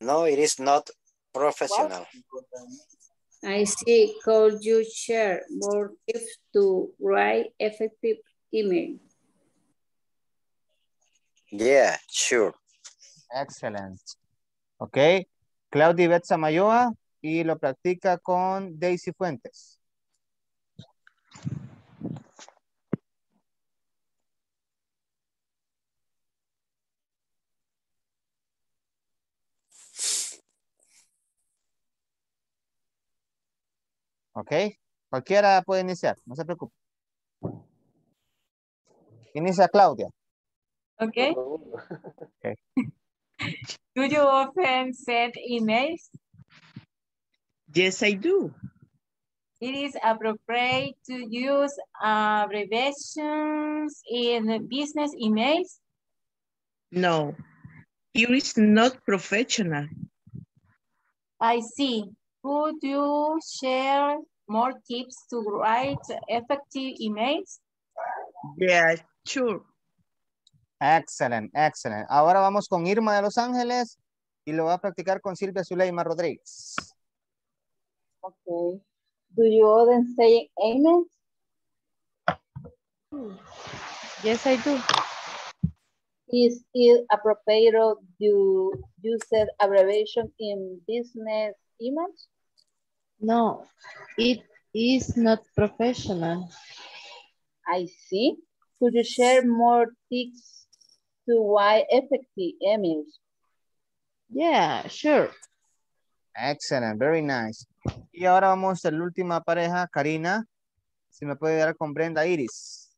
No, it is not professional. I see. Could you share more tips to write effective email? Yeah, sure. Excellent. Ok. Claudia Ivette Samayoa y lo practica con Daisy Fuentes. Ok. Cualquiera puede iniciar, no se preocupe. Inicia Claudia. Okay. Ok. Do you often send emails? Yes, I do. It is appropriate to use abbreviations in business emails. No, it is not professional. I see. Could you share more tips to write effective emails? Yeah, sure. Excellent, excellent. Ahora vamos con Irma de Los Ángeles y lo va a practicar con Silvia Zuleima Rodríguez. Okay. Do you often say amen? Yes, I do. Is it appropriate to use abbreviation in business emails? No, it is not professional. I see. Could you share more tips to why effective emails? Yeah, sure. Excellent, very nice. Y ahora vamos a la última pareja, Karina. Si me puede dar con Brenda Iris.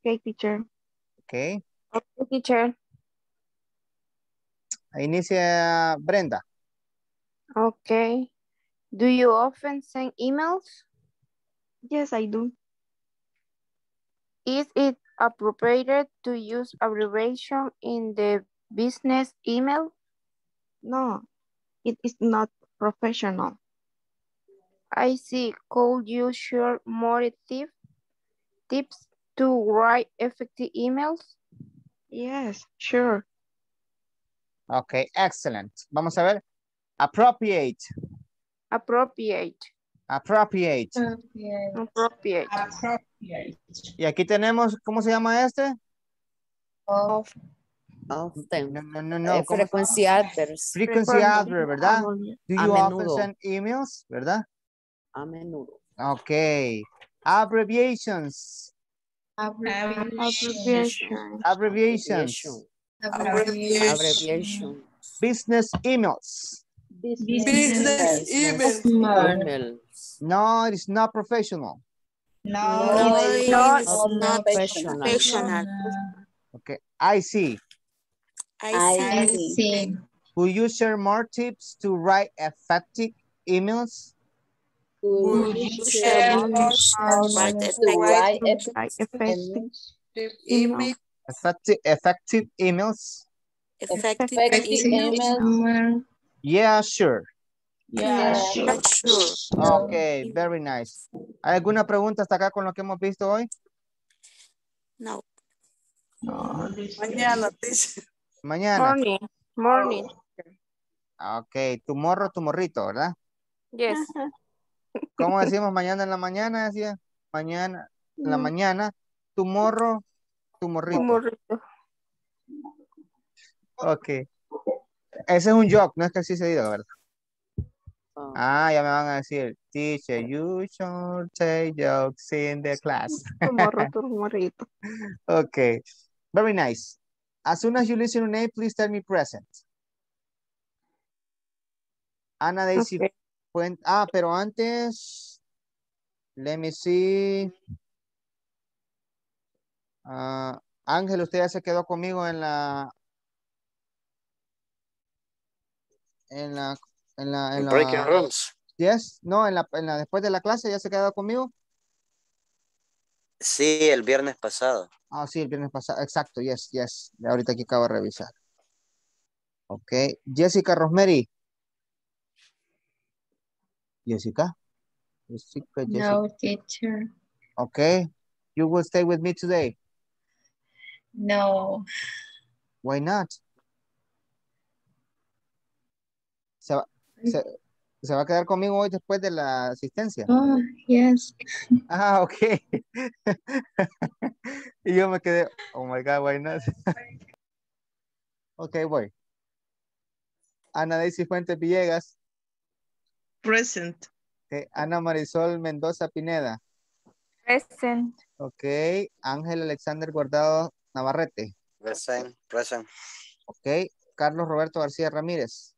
Okay, teacher. Ok. Okay, teacher. Inicia Brenda. Okay. Do you often send emails? Yes, I do. Is it appropriate to use abbreviation in the business email? No, it is not professional. I see. Could you share more tip, tips to write effective emails? Yes, sure. Ok, excellent. Vamos a ver. Appropriate. Appropriate. Appropriate. Appropriate. Appropriate. Y aquí tenemos, ¿cómo se llama este? Of. Often. No, no, no, no. Eh, ¿cómo- frequency adverbs. Frequency adverb, ¿verdad? Do you often send emails, ¿verdad? A menudo. Ok. Abbreviations. Abbreviation. Abbreviations. Abbreviation. Business emails. Business email. Emails. No, it's not professional. No, it's it's not not professional. professional. Okay. I see. I see. Will you share more tips to write effective emails? Could you share more Right, to why Like effective effective email, Effective, effective emails. effective effective email. emails? Yeah, sure. Yeah, Yeah, sure. Okay, very nice. ¿Hay alguna pregunta hasta acá con lo que hemos visto hoy? No. mañana, teacher. Mañana. morning, morning. Ok, tu morro, tu morrito, ¿verdad? Yes. ¿Cómo decimos mañana en la mañana? Decía, mañana, en la Mm. mañana, tu morro, tu morrito. Morrito. Ok. Ese es un joke, no es que así se diga, ¿verdad? Ah, ya me van a decir, teacher, you should say jokes in the class. Tu morro, tu morrito. okay, very nice. As soon as you listen to name, please tell me present. Ana Daisy Okay. Ah, pero antes, let me see. Ah, Ángel, usted ya se quedó conmigo en la, en la, en la, en Breaking la, rooms. yes, no, en la, en la, después de la clase ya se quedó conmigo. Sí, el viernes pasado. Ah, sí, el viernes pasado, exacto, yes, yes, ahorita aquí acabo de revisar. Ok, Jessica Rosemary. Jessica. Jessica, Jessica. No, teacher. Okay, you will stay with me today. No. Why not? Se va, se, va a quedar conmigo hoy después de la asistencia. Oh, yes. Ah, ok. y yo me quedé, oh my God, why not? ok, voy. Ana Daisy Fuentes Villegas. Present. Ok, Ana Marisol Mendoza Pineda. Present. Ok, Ángel Alexander Guardado Navarrete. Present, present. Ok, Carlos Roberto García Ramírez.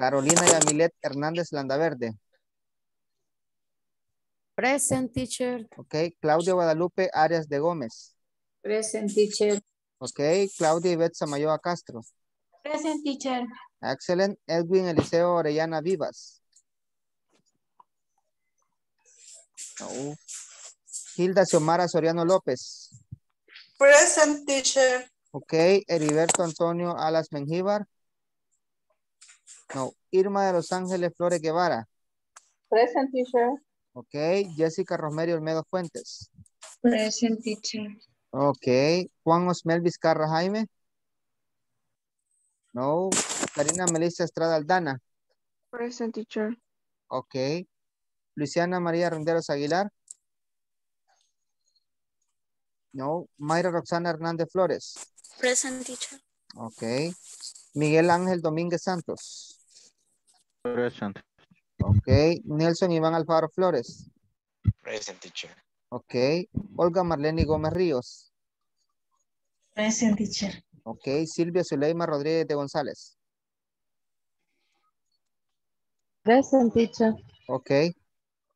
Carolina Yamilet Hernández Landaverde. Present teacher. Ok, Claudia Guadalupe Arias de Gómez. Present teacher. Ok, Claudia Ivette Samayoa Castro. Present teacher. Excellent. Edwin Eliseo Orellana Vivas. No. Hilda Xiomara Soriano López. Present teacher. Ok, Heriberto Antonio Alas Mengíbar. No, Irma de Los Ángeles Flores Guevara. Present teacher. Ok, Jessica Romerio Olmedo Fuentes. Present teacher. Ok, Juan Osmel Vizcarra Jaime. No, Karina Melissa Estrada Aldana. Present teacher. Ok, Luciana María Renderos Aguilar. No, Mayra Roxana Hernández Flores. Present teacher. Ok, Miguel Ángel Domínguez Santos. Present. Ok, Nelson Iván Alfaro Flores. Present teacher. Ok, Olga Marlene Gómez Ríos. Present teacher. Ok, Silvia Zuleima Rodríguez de González. Present teacher. Ok,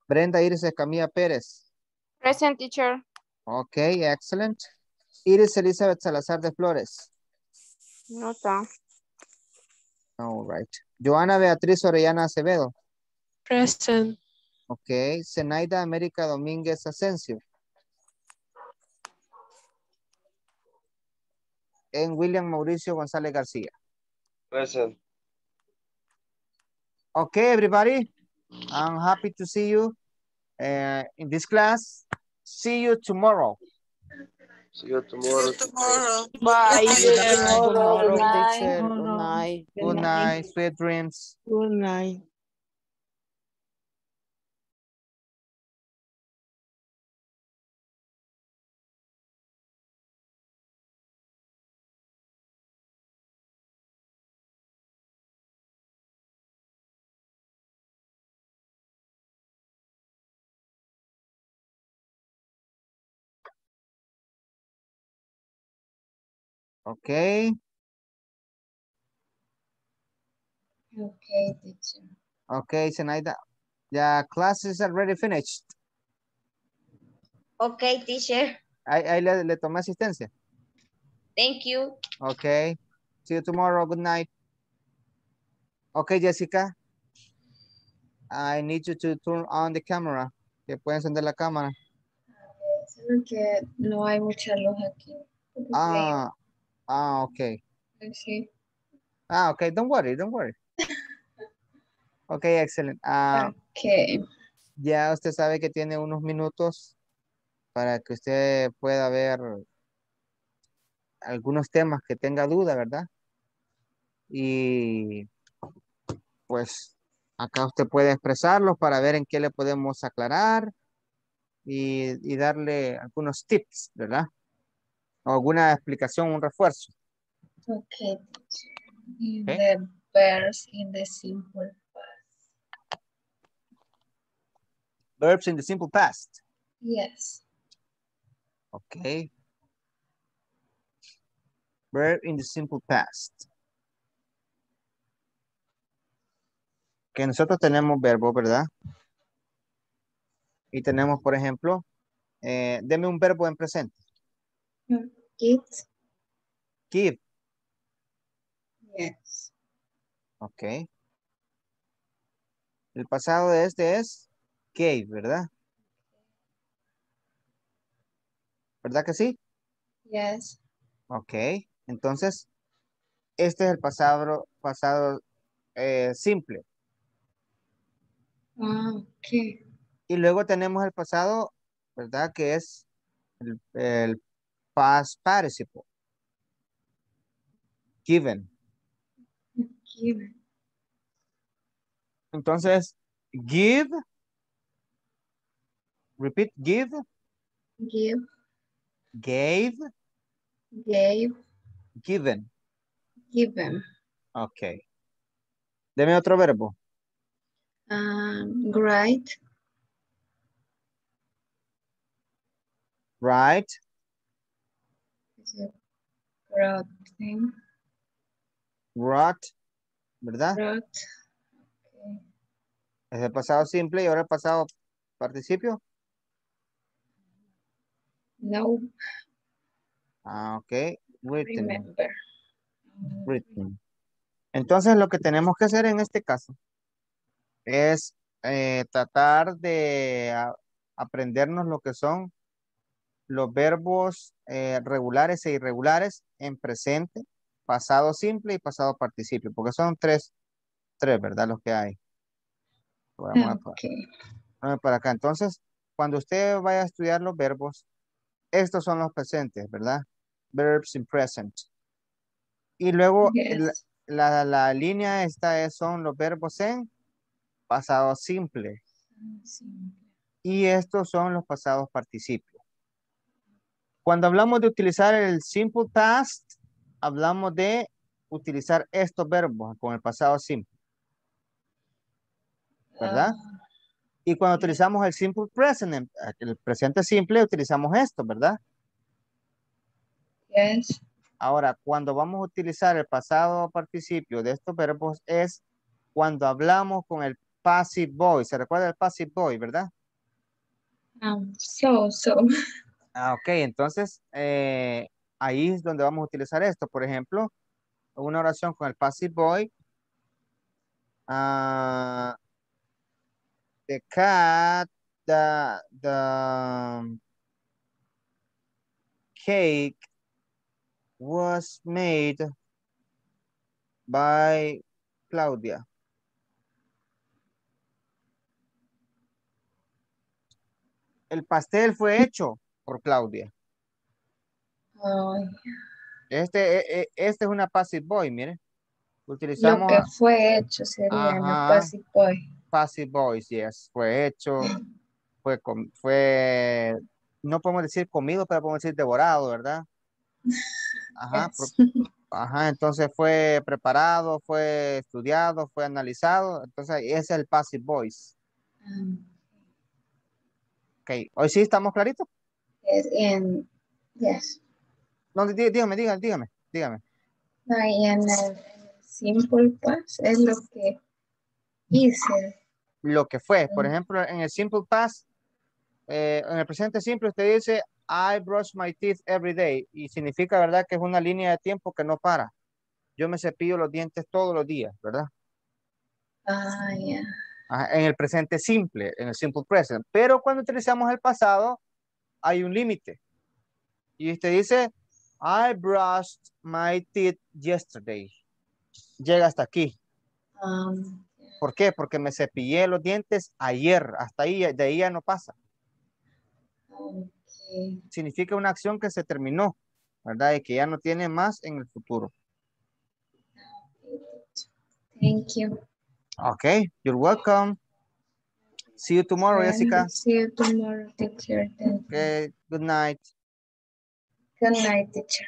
Brenda Iris Escamilla Pérez. Present teacher. Ok, excellent. Iris Elizabeth Salazar de Flores. Nota. All right. Joana Beatriz Orellana Acevedo. Present. Ok, Zenaida América Domínguez Asensio. En William Mauricio González García. Present. Okay, everybody. I'm happy to see you uh, in this class. See you tomorrow. See you tomorrow. Tomorrow. Bye. Bye. See you tomorrow. Good night. teacher. Good night. Good night. Sweet dreams. Good night. Okay. Okay, teacher. Okay, Zenaida. The class is already finished. Okay, teacher. Ahí, ahí le, le tomé asistencia. Thank you. Okay. See you tomorrow. Good night. Okay, Jessica. I need you to turn on the camera. Que pueden encender la cámara. Solo que no hay mucha luz aquí. Ah, ah, ok. Sí. Ah, ok, don't worry, don't worry. Ok, excelente. Ah, Ok. ya usted sabe que tiene unos minutos para que usted pueda ver algunos temas que tenga duda, ¿verdad? Y pues acá usted puede expresarlos para ver en qué le podemos aclarar y, y darle algunos tips, ¿verdad? Alguna explicación, un refuerzo. Okay. In Okay. the verbs in the simple past. Verbs in the simple past. Yes. Okay. Verb in the simple past. Que nosotros tenemos verbo, ¿verdad? Y tenemos, por ejemplo, eh, deme un verbo en presente. It. Give. Yes. Ok. El pasado de este es gave, ¿verdad? ¿Verdad que sí? Yes. Ok. Entonces, este es el pasado, pasado eh, simple. Ah, okay. Y luego tenemos el pasado, ¿verdad? Que es el, el past participle. Given. Given. Entonces, give. Repeat, give, Give. gave, Gave. given. Given. Ok. Deme otro verbo. Um, write. Right, Thing? wrote, ¿verdad? Wrote. Okay. Es el pasado simple y ahora el pasado participio. No. Ah, ok. Written. Remember. written. Entonces lo que tenemos que hacer en este caso es eh, tratar de aprendernos lo que son los verbos eh, regulares e irregulares en presente, pasado simple y pasado participio, porque son tres, tres, ¿verdad? Los que hay. Vamos a- Okay. vamos para acá. Entonces, cuando usted vaya a estudiar los verbos, estos son los presentes, ¿verdad? Verbs in present. Y luego la, Yes. la- la línea esta es, son los verbos en pasado simple. Simple. Y estos son los pasados participios. Cuando hablamos de utilizar el simple past, hablamos de utilizar estos verbos con el pasado simple. ¿Verdad? Y cuando utilizamos el simple present, el presente simple, utilizamos esto, ¿verdad? Yes. Ahora, cuando vamos a utilizar el pasado participio de estos verbos es cuando hablamos con el passive voice. ¿Se recuerda el passive voice, verdad? Um, so, so. Ah, ok. Entonces, eh, ahí es donde vamos a utilizar esto. Por ejemplo, una oración con el passive voice. ah, the cat, the, the cake was made by Claudia. El pastel fue hecho por Claudia. Ay, Este, e- e- este es una passive voice, mire. lo Utilizamos que fue hecho sería Ajá. passive voice. passive voice, yes. Fue hecho, fue, fue, no podemos decir comido, pero podemos decir devorado, ¿verdad? Ajá, ajá, entonces fue preparado, fue estudiado, fue analizado. Entonces, ese es el passive voice. Um, Ok, hoy sí estamos claritos. Yes, en, yes. No, dí- dígame, dígame, dígame, dígame. No, y en el simple past es lo que hice. Lo que fue, por ejemplo, en el simple past, eh, en el presente simple usted dice, I brush my teeth every day. Y significa, ¿verdad? Que es una línea de tiempo que no para. Yo me cepillo los dientes todos los días, ¿verdad? Ah, ya. Ajá, en el presente simple, en el simple present. Pero cuando utilizamos el pasado, hay un límite. Y usted dice, I brushed my teeth yesterday. Llega hasta aquí. Um, ¿Por qué? Porque me cepillé los dientes ayer. Hasta ahí, de ahí ya no pasa. okay. Significa una acción que se terminó, ¿verdad? Y que ya no tiene más en el futuro. Thank you. Okay, you're welcome. See you tomorrow, And Jessica. See you tomorrow. Take care. Okay, good night. Good night, teacher.